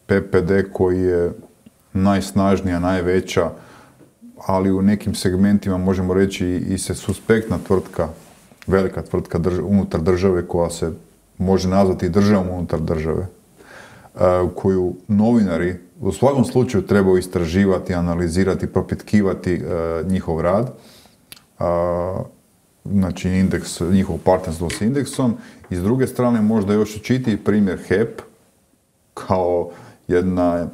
PPD koji je najsnažnija, najveća, ali u nekim segmentima možemo reći i se suspektna tvrtka, velika tvrtka unutar države koja se može nazvati državom unutar države, e, koju novinari u svakom slučaju trebaju istraživati, analizirati, propitkivati e, njihov rad. Znači indeks, njihov partnerstvo s indeksom. I s druge strane možda još čitiji primjer HEP kao jedna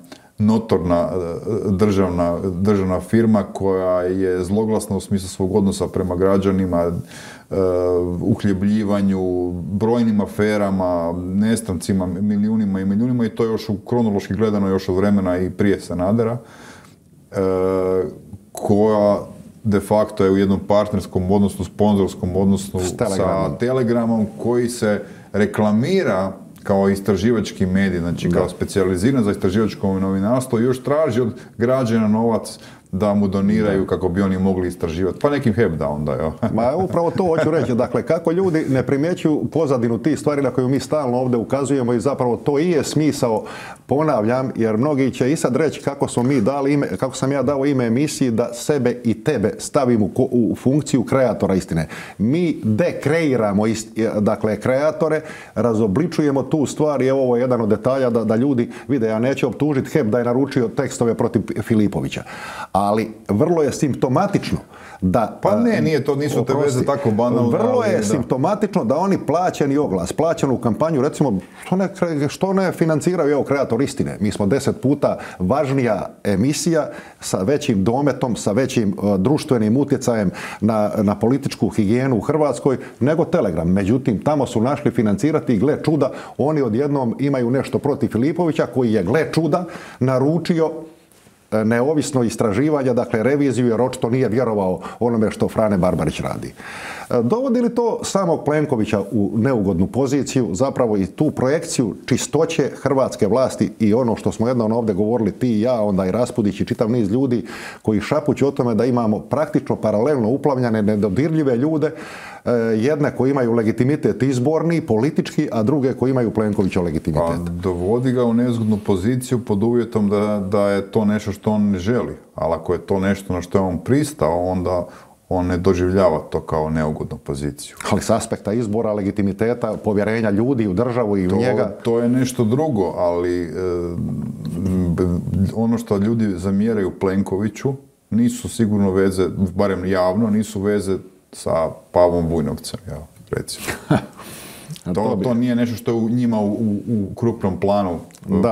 notorna e, državna, državna firma koja je zloglasna u smislu svog odnosa prema građanima, e, uhljebljivanju, brojnim aferama, nestancima, milijunima i milijunima i to još u kronološki gledano još od vremena i prije Sanadera, e, koja de facto je u jednom partnerskom odnosu, sponzorskom odnosu sa Telegramom koji se reklamira kao istraživački medij, znači kao specijaliziran za istraživačko novinarstvo, još traži od građana novac da mu doniraju kako bi oni mogli istraživati. Pa nekim HEP da onda, jo. Ma upravo to hoću reći. Dakle, kako ljudi ne primjećuju pozadinu tih stvari na koju mi stalno ovdje ukazujemo i zapravo to i je smisao, ponavljam, jer mnogi će i sad reći kako smo mi dali ime, kako sam ja dao ime emisiji da sebe i tebe stavimo u, funkciju kreatora istine. Mi dekreiramo dakle, kreatore, razobličujemo tu stvar i ovo je jedan od detalja da, da ljudi vide, ja neću optužiti HEP da je naručio tekstove protiv Filipovića. Ali vrlo je simptomatično da... Pa ne, nije to, nisu te veze tako banalno. Vrlo je simptomatično da oni plaćeni oglas, plaćenu kampanju, recimo, što ne, što ne financiraju, evo, kreator istine. Mi smo deset puta važnija emisija sa većim dometom, sa većim e, društvenim utjecajem na, na političku higijenu u Hrvatskoj, nego Telegram. Međutim, tamo su našli financirati i gle čuda, oni odjednom imaju nešto protiv Filipovića koji je, gle čuda, naručio e, neovisno istraživanje, dakle reviziju, jer očito nije vjerovao onome što Frane Barbarić radi. Dovodi li to samog Plenkovića u neugodnu poziciju, zapravo i tu projekciju čistoće hrvatske vlasti i ono što smo jednom ovdje govorili ti i ja, onda i Raspudić i čitav niz ljudi koji šapuću o tome da imamo praktično paralelno uplavljane, nedodirljive ljude, e, jedne koji imaju legitimitet izborni, politički, a druge koji imaju Plenkovića legitimitet. Pa dovodi ga u nezgodnu poziciju pod uvjetom da, da je to nešto što on ne želi. Ali ako je to nešto na što je on pristao, onda on ne doživljava to kao neugodnu poziciju. Ali s aspekta izbora, legitimiteta, povjerenja ljudi u državu i u njega... To je nešto drugo, ali e, ono što ljudi zamjeraju Plenkoviću nisu sigurno veze, barem javno, nisu veze sa Pavom Vujnovcem, ja, recimo. To, to, nije nešto što je u njima u, u, krupnom planu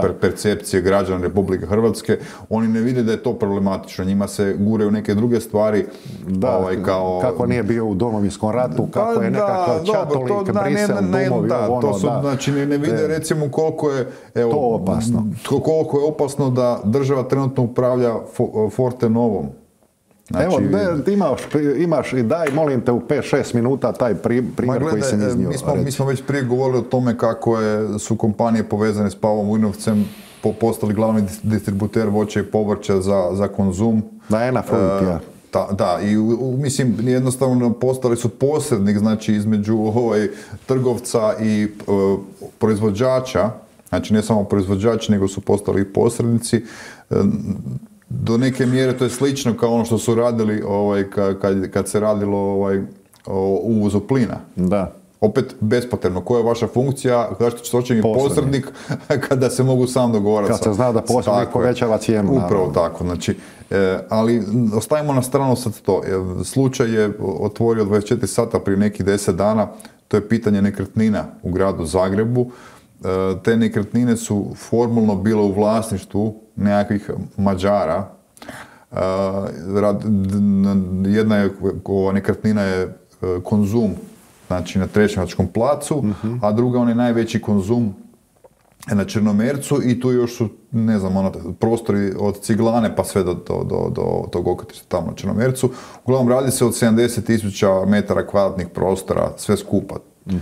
per, percepcije građana Republike Hrvatske. Oni ne vide da je to problematično. Njima se guraju neke druge stvari. Da, ovaj, kao... kako nije bio u domovinskom ratu, pa kako je nekakav čatolik, Brisel, dumovi, da, ono, to su, Znači, ne, vide recimo koliko je... Evo, to opasno. Koliko je opasno da država trenutno upravlja Forte Novom Znači, Evo, ne, imaš, imaš i daj, molim te, u 5-6 minuta taj primjer koji sam iznio. Mi smo, mi smo već prije govorili o tome kako je, su kompanije povezane s Pavom Vujnovcem po, postali glavni distributer voća i povrća za, za konzum. Da, Ena Fruit. Da, da, i mislim jednostavno postali su posrednik znači između ovaj trgovca i uh, proizvođača, znači ne samo proizvođači nego su postali i posrednici. Uh, do neke mjere to je slično kao ono što su radili ovaj, kad, kad se radilo ovaj, o uvozu plina. Da. Opet bespotrebno. Koja je vaša funkcija? Zašto što će mi posrednik kada se mogu sam dogovarati? Kad se zna da posrednik povećava cijenu. Upravo tako. Znači, e, ali ostavimo na stranu sad to. E, slučaj je otvorio 24 sata prije nekih 10 dana. To je pitanje nekretnina u gradu Zagrebu. E, te nekretnine su formalno bile u vlasništvu nekakvih Mađara. E, jedna je, ova nekretnina je e, konzum, znači na Trešnjevačkom placu, mhm. a druga on je najveći konzum na Črnomercu i tu još su, ne znam, ono, prostori od ciglane pa sve do, do, do, do tog okretrišta tamo na Črnomercu. Uglavnom radi se od 70 tisuća metara kvadratnih prostora, sve skupa. uh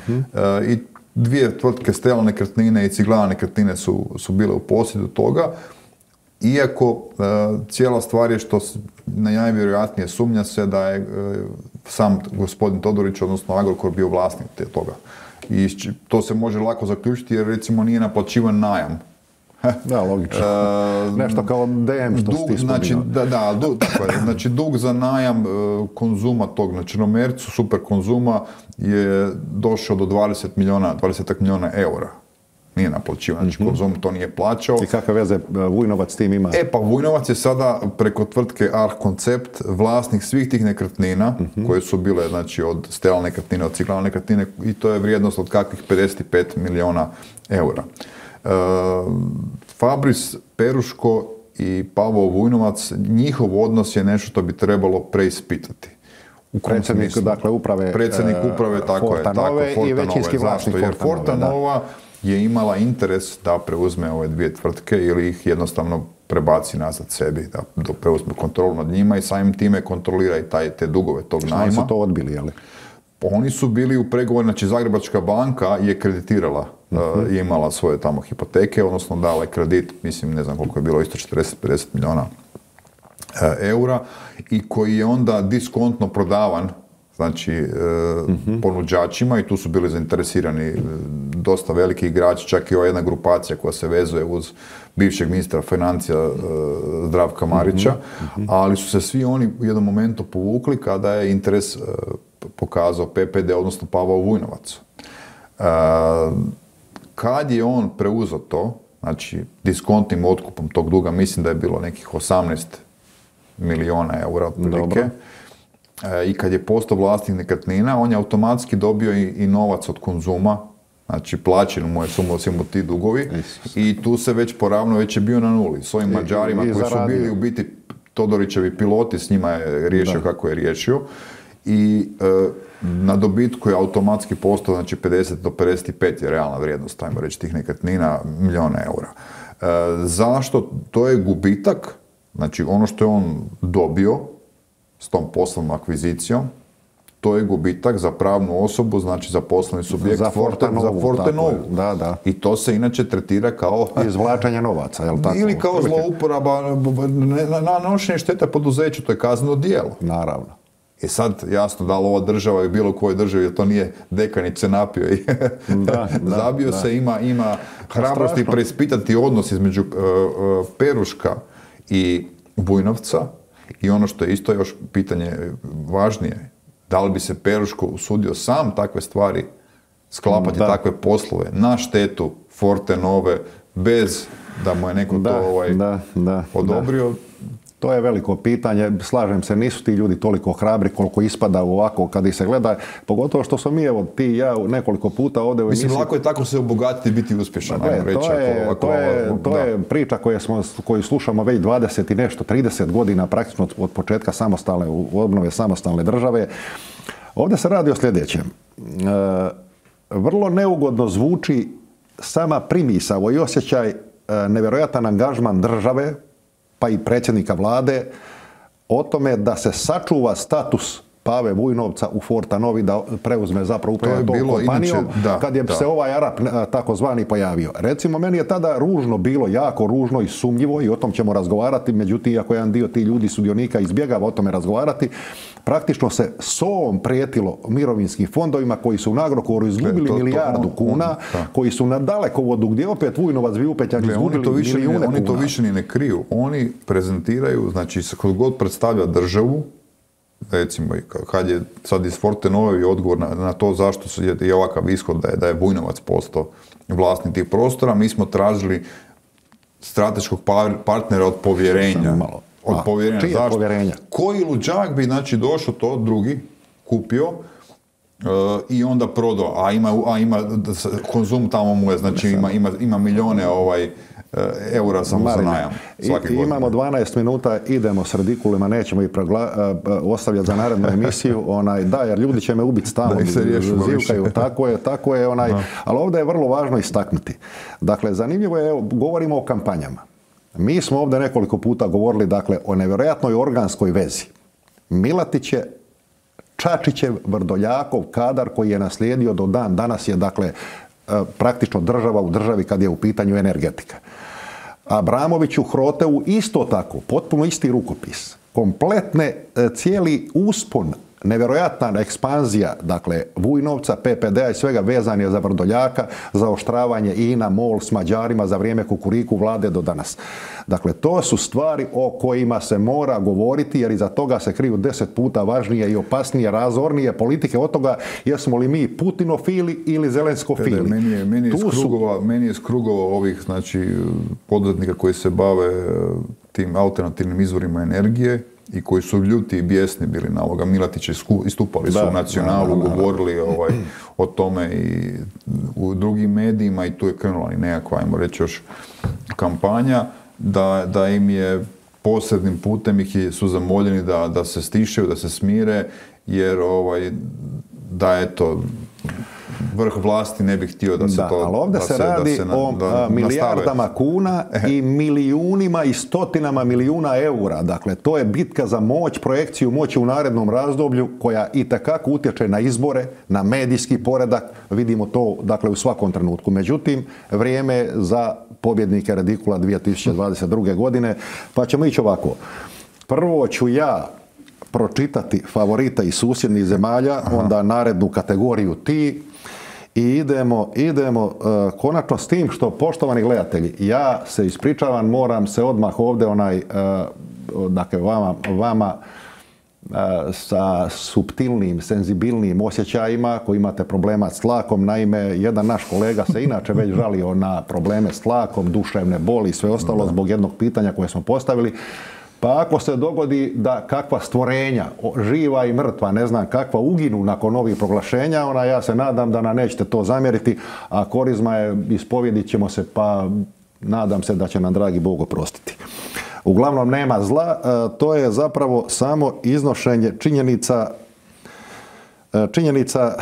I dvije tvrtke Stela nekretnine i Ciglana nekretnine su, su bile u posjedu toga, iako e, cijela stvar je što najvjerojatnije sumnja se da je e, sam gospodin Todorić, odnosno Agrokor, bio vlasnik te toga. I to se može lako zaključiti jer recimo nije naplaćivan najam da, logično. E, Nešto kao DM što dug, znači, da, da, dug, tako je, znači dug za najam e, konzuma tog na Črnomercu, super konzuma, je došao do 20 milijuna, 20 milijuna eura. Nije naplaćivan, znači mhm. konzum to nije plaćao. I kakve veze e, Vujnovac s tim ima? E pa Vujnovac je sada preko tvrtke Arh Koncept vlasnik svih tih nekretnina mhm. koje su bile znači od Stela nekretnine, od Ciklana nekretnine i to je vrijednost od kakvih 55 milijuna eura. Fabris Peruško i Pavao Vujnovac, njihov odnos je nešto što bi trebalo preispitati. U predsjednik, dakle, uprave Predsjednik e, uprave, tako je, tako, i većinski vlasnik Jer Fortanova je imala interes da preuzme ove dvije tvrtke ili ih jednostavno prebaci nazad sebi, da, preuzme kontrolu nad njima i samim time kontrolira i taj, te dugove tog najma. Što su to odbili, jel? Oni su bili u pregovoru, znači Zagrebačka banka je kreditirala, uh je imala svoje tamo hipoteke, odnosno dala je kredit, mislim ne znam koliko je bilo, isto 40-50 milijuna uh, eura i koji je onda diskontno prodavan znači uh ponuđačima i tu su bili zainteresirani dosta veliki igrači, čak i ova jedna grupacija koja se vezuje uz bivšeg ministra financija Zdravka Marića, mhm, mhm. ali su se svi oni u jednom momentu povukli kada je interes pokazao PPD, odnosno Pavao Vujnovac. Kad je on preuzeo to, znači diskontnim otkupom tog duga, mislim da je bilo nekih 18 milijuna eura otprilike, e, i kad je postao vlasnik nekretnina, on je automatski dobio i, novac od konzuma, znači plaćen mu je sumo ti dugovi i tu se već poravno, već je bio na nuli. S ovim Mađarima koji su bili u biti Todorićevi piloti, s njima je riješio kako je riješio. I e, na dobitku je automatski postao, znači 50 do 55 je realna vrijednost, ajmo reći, tih nekretnina, milijona eura. E, zašto? To je gubitak Znači, ono što je on dobio s tom poslovnom akvizicijom, to je gubitak za pravnu osobu, znači za poslovni subjekt Za Fortenovu, je. Da, da. I to se inače tretira kao Izvlačenje novaca, jel tako? ili kao zlouporaba, nanošenje štete poduzeću, to je kazneno djelo. Naravno. I sad, jasno, da li ova država i bilo kojoj državi, jer to nije dekanić se napio i Da, da, zabio da. se, ima, ima hrabrosti strašno. preispitati odnos između uh, uh, Peruška i Vujnovca i ono što je isto još pitanje važnije, da li bi se Peruško usudio sam takve stvari sklapati Da. takve poslove na štetu Forte Nove bez da mu je neko Da, to ovaj, da, da, odobrio. To je veliko pitanje, slažem se, nisu ti ljudi toliko hrabri koliko ispada ovako kad ih se gleda, pogotovo što smo mi, evo, ti i ja nekoliko puta ovdje u Mislim, lako je tako se obogatiti i biti uspješan, Gle, ajmo reći. to je, ako- ako to je, to da. je priča koje smo, koju slušamo već 20 i nešto, 30 godina praktično od, početka samostalne, obnove samostalne države. Ovdje se radi o sljedećem. E, vrlo neugodno zvuči sama primisao i osjećaj e, nevjerojatan angažman države, pa i predsjednika vlade, o tome da se sačuva status Pave Vujnovca u Fortanovi da preuzme zapravo upravljanje je tom bilo kompanijom inače, da, kad je da. se ovaj Arap e, takozvani pojavio. Recimo, meni je tada ružno bilo, jako ružno i sumnjivo i o tom ćemo razgovarati, međutim, ako jedan dio tih ljudi sudionika izbjegava o tome razgovarati, praktično se s ovom prijetilo mirovinskim fondovima koji su u Agrokoru izgubili to- to- milijardu kuna, on- koji su na dalekovodu gdje opet Vujnovac bi upećan oni izgubili to više, milijune oni to više ni ne kriju. Oni prezentiraju, znači kod god predstavlja državu, recimo kad je sad iz Forte Nove je odgovor na, na to zašto je, je ovakav ishod da je, da je Vujnovac postao vlasnik tih prostora, mi smo tražili strateškog par- partnera od povjerenja. Samo malo. Od A, povjerenja. čije Zašto? povjerenja? Koji luđak bi znači došao to drugi, kupio, e, i onda prodao, a ima, a ima konzum tamo mu je, znači ima, ima, ima milijone ovaj, e, eura samo za Marine, najam i- svake i godine. imamo 12 minuta, idemo s radikulima, nećemo ih pregla- e, ostavljati za narednu emisiju. Onaj, da, jer ljudi će me ubiti stalno. Da se zivkaju, tako je, tako je. Onaj, ali ovdje je vrlo važno istaknuti. Dakle, zanimljivo je, evo, govorimo o kampanjama. Mi smo ovdje nekoliko puta govorili dakle, o nevjerojatnoj organskoj vezi. Milatić je Čačićev, Vrdoljakov kadar koji je naslijedio do dan danas je dakle e, praktično država u državi kad je u pitanju energetika. Abramoviću Hrotevu isto tako, potpuno isti rukopis. Kompletne, e, cijeli uspon, nevjerojatna ekspanzija, dakle, Vujnovca, PPD-a i svega vezan je za Vrdoljaka, za oštravanje INA, MOL s Mađarima za vrijeme kukuriku vlade do danas. Dakle, to su stvari o kojima se mora govoriti jer iza toga se kriju deset puta važnije i opasnije, razornije politike od toga jesmo li mi Putinofili ili Zelenskofili. meni je, meni je Tu iz su- krugova, meni je ovih znači, poduzetnika koji se bave e, tim alternativnim izvorima energije i koji su ljuti i bijesni bili na ovoga Milatića, istupali su Da, u nacionalu, da, da, da. govorili ovaj, o tome i u drugim medijima i tu je krenula i nekakva, ajmo reći još, kampanja da, da im je posebnim putem ih su zamoljeni da, da se stišaju, da se smire, jer ovaj, da eto, vrh vlasti ne bi htio da se Da, to... ali ovdje da se da radi se na- o da a, nastave. milijardama kuna i milijunima i stotinama milijuna eura. Dakle, to je bitka za moć, projekciju moći u narednom razdoblju koja i takako utječe na izbore, na medijski poredak. Vidimo to dakle, u svakom trenutku. Međutim, vrijeme je za pobjednike Radikula 2022. godine. Pa ćemo ići ovako. Prvo ću ja pročitati favorita iz susjednih zemalja, onda narednu kategoriju ti, i idemo, idemo uh, konačno s tim što, poštovani gledatelji, ja se ispričavam, moram se odmah ovdje onaj, uh, dakle, vama, vama uh, sa subtilnim, senzibilnim osjećajima koji imate problema s tlakom. Naime, jedan naš kolega se inače već žalio na probleme s tlakom, duševne boli i sve ostalo zbog jednog pitanja koje smo postavili. Pa ako se dogodi da kakva stvorenja, živa i mrtva, ne znam kakva, uginu nakon ovih proglašenja, ona ja se nadam da nam nećete to zamjeriti, a korizma je, ispovjedit ćemo se, pa nadam se da će nam dragi Bog oprostiti. Uglavnom nema zla, e, to je zapravo samo iznošenje činjenica, e, činjenica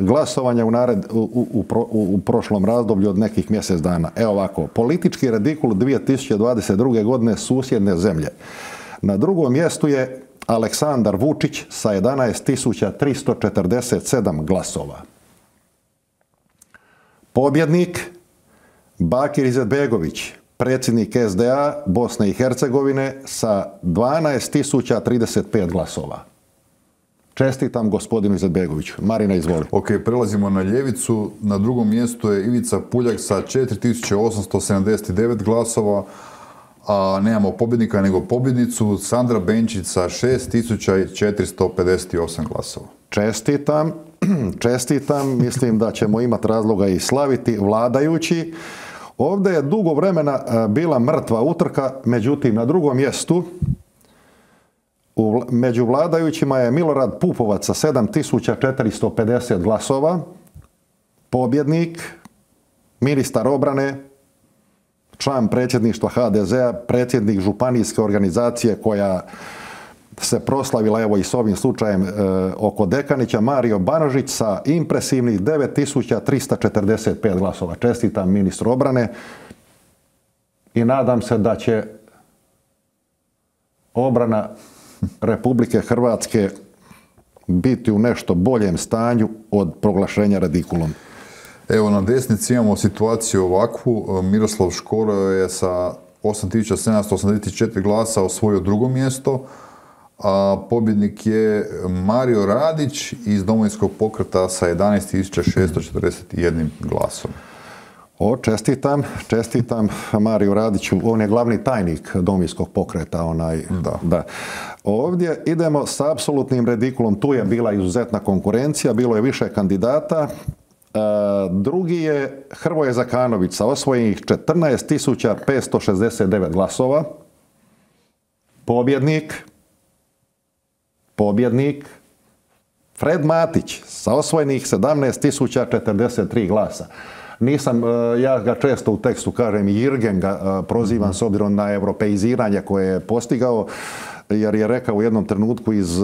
glasovanja u, nared, u, u, u, prošlom razdoblju od nekih mjesec dana. Evo ovako, politički redikul 2022. godine susjedne zemlje. Na drugom mjestu je Aleksandar Vučić sa 11.347 glasova. Pobjednik Bakir Izetbegović, predsjednik SDA Bosne i Hercegovine sa 12.035 glasova. Čestitam gospodinu Izetbegoviću. Marina, izvoli. Ok, prelazimo na ljevicu. Na drugom mjestu je Ivica Puljak sa 4879 glasova, a nemamo pobjednika nego pobjednicu Sandra Benčić sa 6458 glasova. Čestitam, čestitam, mislim da ćemo imati razloga i slaviti vladajući. Ovdje je dugo vremena e, bila mrtva utrka, međutim na drugom mjestu među vladajućima je Milorad Pupovac sa 7450 glasova, pobjednik, ministar obrane, član predsjedništva HDZ-a, predsjednik županijske organizacije koja se proslavila evo i s ovim slučajem e, oko Dekanića, Mario Banožić sa impresivnih 9345 glasova. Čestitam ministru obrane i nadam se da će obrana Republike Hrvatske biti u nešto boljem stanju od proglašenja radikulom. Evo na desnici imamo situaciju ovakvu. Miroslav Škoro je sa 8784 glasa osvojio drugo mjesto, a pobjednik je Mario Radić iz Domovinskog pokreta sa 11641 glasom. O, čestitam, čestitam Mariju Radiću, on je glavni tajnik domovinskog pokreta, onaj, da. da. Ovdje idemo s apsolutnim redikulom, tu je bila izuzetna konkurencija, bilo je više kandidata, e, drugi je Hrvoje Zakanović sa osvojenih 14.569 glasova, pobjednik, pobjednik, Fred Matić sa osvojenih 17.043 glasa. Nisam, e, ja ga često u tekstu kažem, Jirgen ga e, prozivam s obzirom na europeiziranje koje je postigao, jer je rekao u jednom trenutku iz e,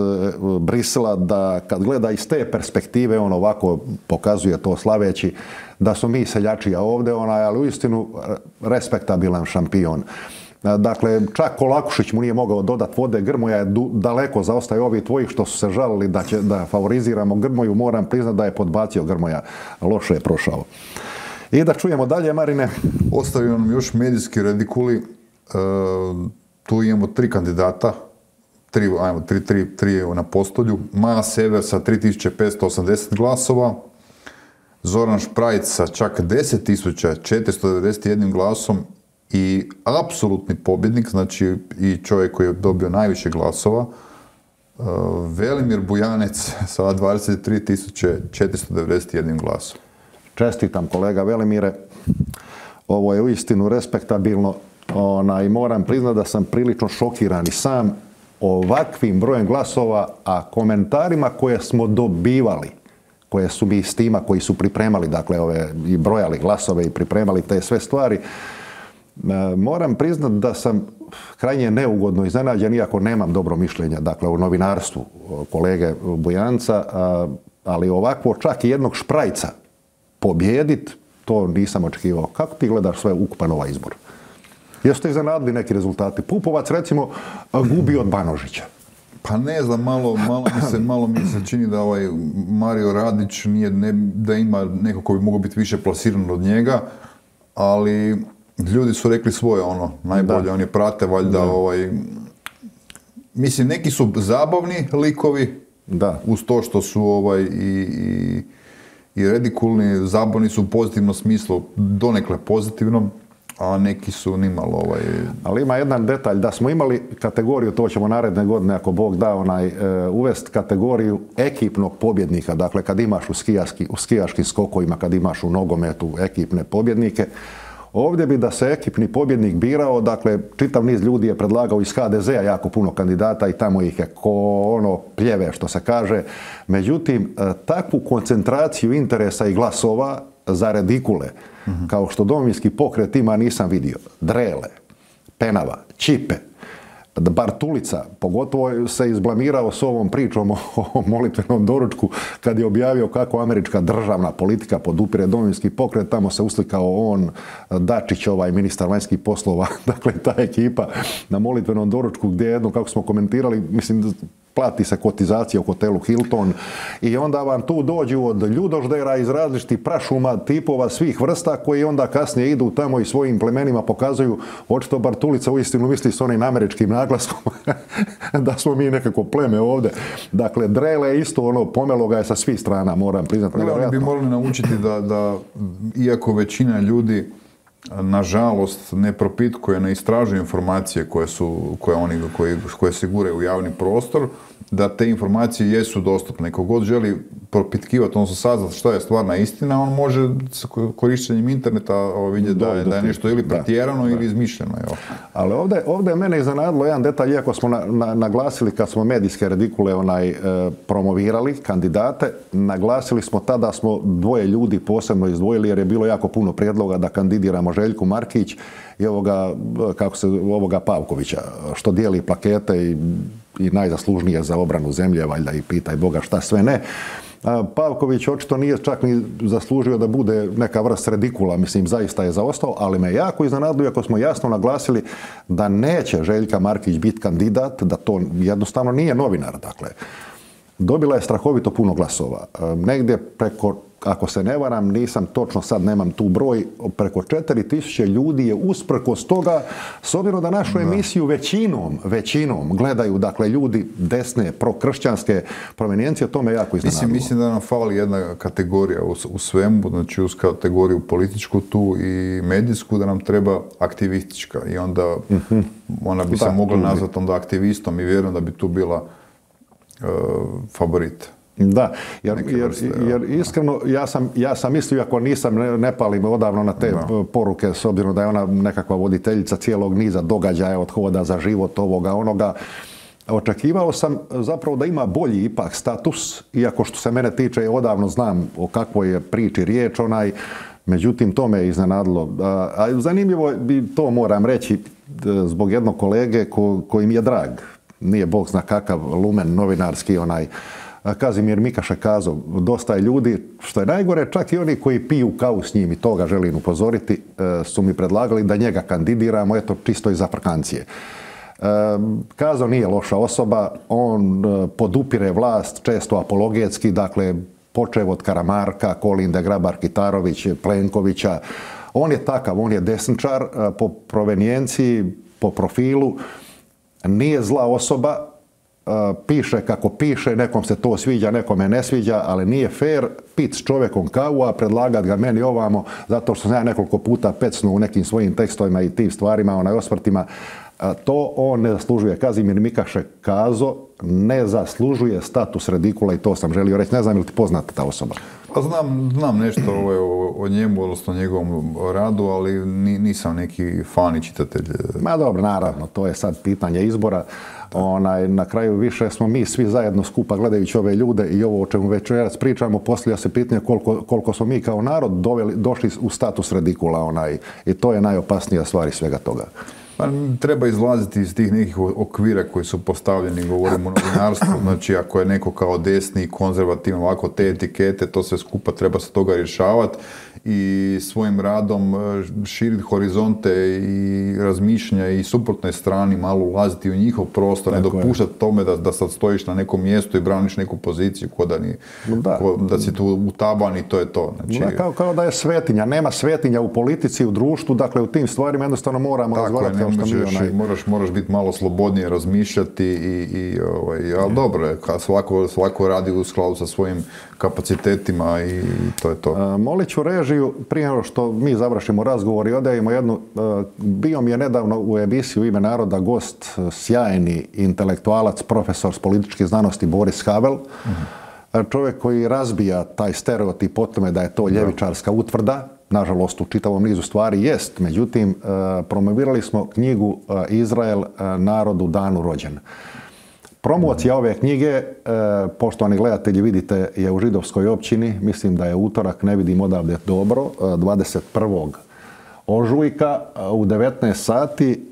Brisela da kad gleda iz te perspektive, on ovako pokazuje to slaveći, da su mi seljači, ovdje onaj, ali uistinu respektabilan šampion. Dakle, čak Kolakušić mu nije mogao dodati vode, Grmoja je daleko zaostaje ovi tvoji što su se žalili da, će, da favoriziramo Grmoju, moram priznati da je podbacio Grmoja, loše je prošao. I da čujemo dalje, Marine. Ostavio nam još medijski redikuli. E, tu imamo tri kandidata, tri, ajmo, tri, tri, tri na postolju. Maja Sever sa 3580 glasova, Zoran Šprajc sa čak 10.491 glasom i apsolutni pobjednik, znači i čovjek koji je dobio najviše glasova, e, Velimir Bujanec sa 23.491 glasom. Čestitam kolega Velimire. Ovo je uistinu respektabilno i moram priznati da sam prilično šokiran i sam ovakvim brojem glasova, a komentarima koje smo dobivali, koje su mi s tima koji su pripremali, dakle, ove, i brojali glasove i pripremali te sve stvari, e, moram priznati da sam krajnje neugodno iznenađen, iako nemam dobro mišljenja, dakle, u novinarstvu kolege Bujanca, ali ovakvo čak i jednog šprajca pobijediti, to nisam očekivao. Kako ti gledaš sve ukupan ovaj izbor? Jesu te iznenadili neki rezultati? Pupovac recimo gubi od Banožića. Pa ne znam, malo, malo, mi se, malo mi se čini da ovaj Mario Radić nije, ne, da ima neko koji bi mogao biti više plasiran od njega, ali ljudi su rekli svoje ono, najbolje, oni prate valjda ovaj, mislim neki su zabavni likovi, da. uz to što su ovaj i, i i redikulni zaboni su u pozitivnom smislu donekle pozitivnom, a neki su nimalo ovaj... Ali ima jedan detalj, da smo imali kategoriju, to ćemo naredne godine, ako Bog da, onaj, e, uvest kategoriju ekipnog pobjednika, dakle kad imaš u, skijaški, u skijaškim skokovima, kad imaš u nogometu ekipne pobjednike, Ovdje bi da se ekipni pobjednik birao, dakle, čitav niz ljudi je predlagao iz HDZ-a jako puno kandidata i tamo ih je ko ono pljeve što se kaže. Međutim, e, takvu koncentraciju interesa i glasova za redikule, kao što domovinski pokret ima, nisam vidio. Drele, Penava, Čipe, Bartulica, pogotovo se izblamirao s ovom pričom o molitvenom doručku kad je objavio kako američka državna politika podupire domovinski pokret, tamo se uslikao on, Dačić, ovaj ministar vanjskih poslova, dakle ta ekipa na molitvenom doručku gdje jedno, kako smo komentirali, mislim plati se kotizacija u hotelu Hilton i onda vam tu dođu od ljudoždera iz različitih prašuma tipova svih vrsta koji onda kasnije idu tamo i svojim plemenima pokazuju očito Bartulica uistinu misli s onim američkim naglaskom da smo mi nekako pleme ovdje. Dakle, Drele isto ono pomelo ga je sa svih strana, moram priznati. Oni bi morali naučiti da, da iako većina ljudi nažalost ne propitkuje, ne istražuje informacije koje su, koje oni, koje, koje siguraju u javni prostor, da te informacije jesu dostupne. Kogod želi propitkivati, odnosno saznati što je stvarna istina, on može s korištenjem interneta vidjeti da je, da je nešto ili pretjerano ili izmišljeno. Ali ovdje, ovdje je mene iznenadilo jedan detalj, iako smo naglasili kad smo medijske redikule onaj, e, promovirali kandidate, naglasili smo tada smo dvoje ljudi posebno izdvojili jer je bilo jako puno prijedloga da kandidiramo Željku Markić i ovoga, kako se, ovoga Pavkovića, što dijeli plakete i i najzaslužnije za obranu zemlje, valjda i pitaj Boga šta sve ne. Pavković očito nije čak ni zaslužio da bude neka vrst redikula, mislim, zaista je zaostao, ali me jako iznenaduje ako smo jasno naglasili da neće Željka Markić biti kandidat, da to jednostavno nije novinar, dakle. Dobila je strahovito puno glasova. Negdje preko ako se ne varam, nisam točno sad, nemam tu broj, preko 4000 ljudi je usprkos toga, s obzirom da našu emisiju većinom, većinom gledaju, dakle, ljudi desne, prokršćanske provenijencije, to me jako iznenadilo. Mislim, mislim da nam fali jedna kategorija u, svemu, znači uz kategoriju političku tu i medijsku, da nam treba aktivistička i onda mhm. ona bi se mogla nazvati onda aktivistom i vjerujem da bi tu bila uh, favorit. Da, jer, jer, iskreno ja sam, ja sam mislio, ako nisam, ne, ne palim odavno na te poruke, s obzirom da je ona nekakva voditeljica cijelog niza događaja od hoda za život ovoga, onoga, Očekivao sam zapravo da ima bolji ipak status, iako što se mene tiče odavno znam o kakvoj je priči riječ onaj, međutim to me je iznenadilo. A, zanimljivo bi to moram reći zbog jednog kolege ko, koji mi je drag. Nije bog zna kakav lumen novinarski onaj Kazimir Mikaša kazao, dosta je ljudi, što je najgore, čak i oni koji piju kavu s njim i toga želim upozoriti, e, su mi predlagali da njega kandidiramo, eto, čisto iz Afrikancije. E, Kazo nije loša osoba, on e, podupire vlast često apologetski, dakle, počev od Karamarka, Kolinde Grabar-Kitarović, Plenkovića. On je takav, on je desničar po provenijenciji, po profilu, nije zla osoba, piše kako piše, nekom se to sviđa, nekome ne sviđa, ali nije fair pit s čovjekom kavu, a predlagat ga meni ovamo, zato što sam ja nekoliko puta pecnu u nekim svojim tekstovima i tim stvarima, onaj osvrtima, to on ne zaslužuje. Kazimir Mikaše Kazo ne zaslužuje status redikula i to sam želio reći. Ne znam ili ti poznata ta osoba. Pa znam, znam nešto o, o, njemu, odnosno o njegovom radu, ali nisam neki fan i čitatelj. Ma dobro, naravno, to je sad pitanje izbora. Onaj, na kraju više smo mi svi zajedno skupa gledajući ove ljude i ovo o čemu večeras pričamo, poslija se pitanje koliko, koliko smo mi kao narod doveli, došli u status redikula onaj, i to je najopasnija stvar iz svega toga. Pa, treba izlaziti iz tih nekih okvira koji su postavljeni, govorimo o novinarstvu, znači ako je neko kao desni, konzervativan, ovako te etikete, to sve skupa treba se toga rješavati i svojim radom e, širiti horizonte i razmišljanja i suprotnoj strani malo ulaziti u njihov prostor, ne dopuštati tome da, da sad stojiš na nekom mjestu i braniš neku poziciju ko da, ni, da. da si tu utaban i to je to. Znači, kao, kao da je svetinja, nema svetinja u politici, u društvu, dakle u tim stvarima jednostavno moramo razgovarati kao što mi onaj... Moraš, moraš biti malo slobodnije razmišljati i, i ovaj, ali dobro svako, svako radi u skladu sa svojim kapacitetima i to je to. E, molit ću režiju, prije nego što mi završimo razgovor i odajemo jednu, e, bio mi je nedavno u emisiji u ime naroda gost e, sjajni intelektualac, profesor s političke znanosti Boris Havel, čovjek koji razbija taj stereotip o tome da je to ljevičarska utvrda, nažalost u čitavom nizu stvari jest, međutim promovirali smo knjigu Izrael narodu danu rođen. Promocija ove knjige, e, poštovani gledatelji, vidite, je u židovskoj općini. Mislim da je utorak, ne vidim odavde dobro, 21. E, ožujka e, u 19 sati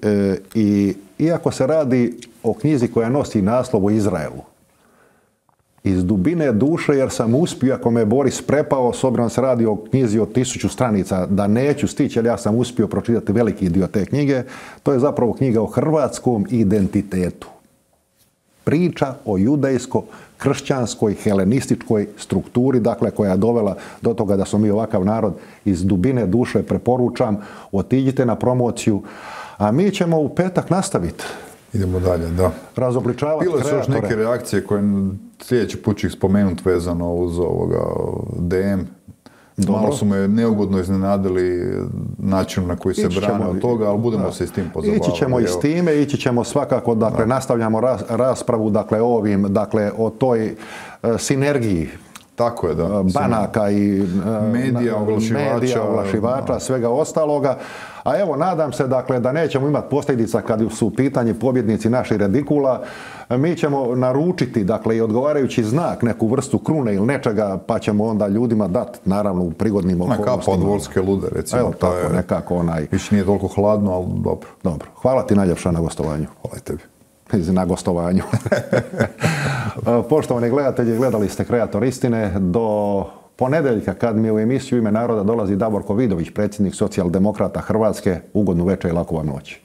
i iako se radi o knjizi koja nosi naslov o Izraelu, iz dubine duše jer sam uspio, ako me Boris prepao, s obzirom se radi o knjizi od tisuću stranica, da neću stići, ali ja sam uspio pročitati veliki dio te knjige, to je zapravo knjiga o hrvatskom identitetu. Priča o judejsko-kršćanskoj, helenističkoj strukturi, dakle, koja je dovela do toga da smo mi ovakav narod iz dubine duše preporučam, otiđite na promociju, a mi ćemo u petak nastaviti. Idemo dalje, da. Razobličavati Bilo su još neke reakcije koje sljedeći put ću ih spomenuti vezano uz ovoga DM. Malo su me neugodno iznenadili način na koji se brane od toga, ali budemo se i s tim pozabaviti. Ići ćemo i s time, ići ćemo svakako, dakle, nastavljamo raspravu, dakle, ovim, dakle, o toj e, sinergiji tako je, da. Banaka i medija, oglašivača, medija, oglašivača svega ostaloga. A evo, nadam se dakle, da nećemo imati posljedica kad su u pitanju pobjednici naših redikula. Mi ćemo naručiti dakle, i odgovarajući znak, neku vrstu krune ili nečega, pa ćemo onda ljudima dati, naravno, u prigodnim okolnostima. Kapa od volske lude, recimo. Evo, tako, je, nekako onaj... Više nije toliko hladno, ali dobro. Dobro. Hvala ti najljepša na gostovanju. Hvala tebi na gostovanju. Poštovani gledatelji, gledali ste Kreator istine. Do ponedeljka kad mi u emisiju Ime naroda dolazi Davorko Vidović, predsjednik socijaldemokrata Hrvatske. Ugodnu večer i laku vam noć.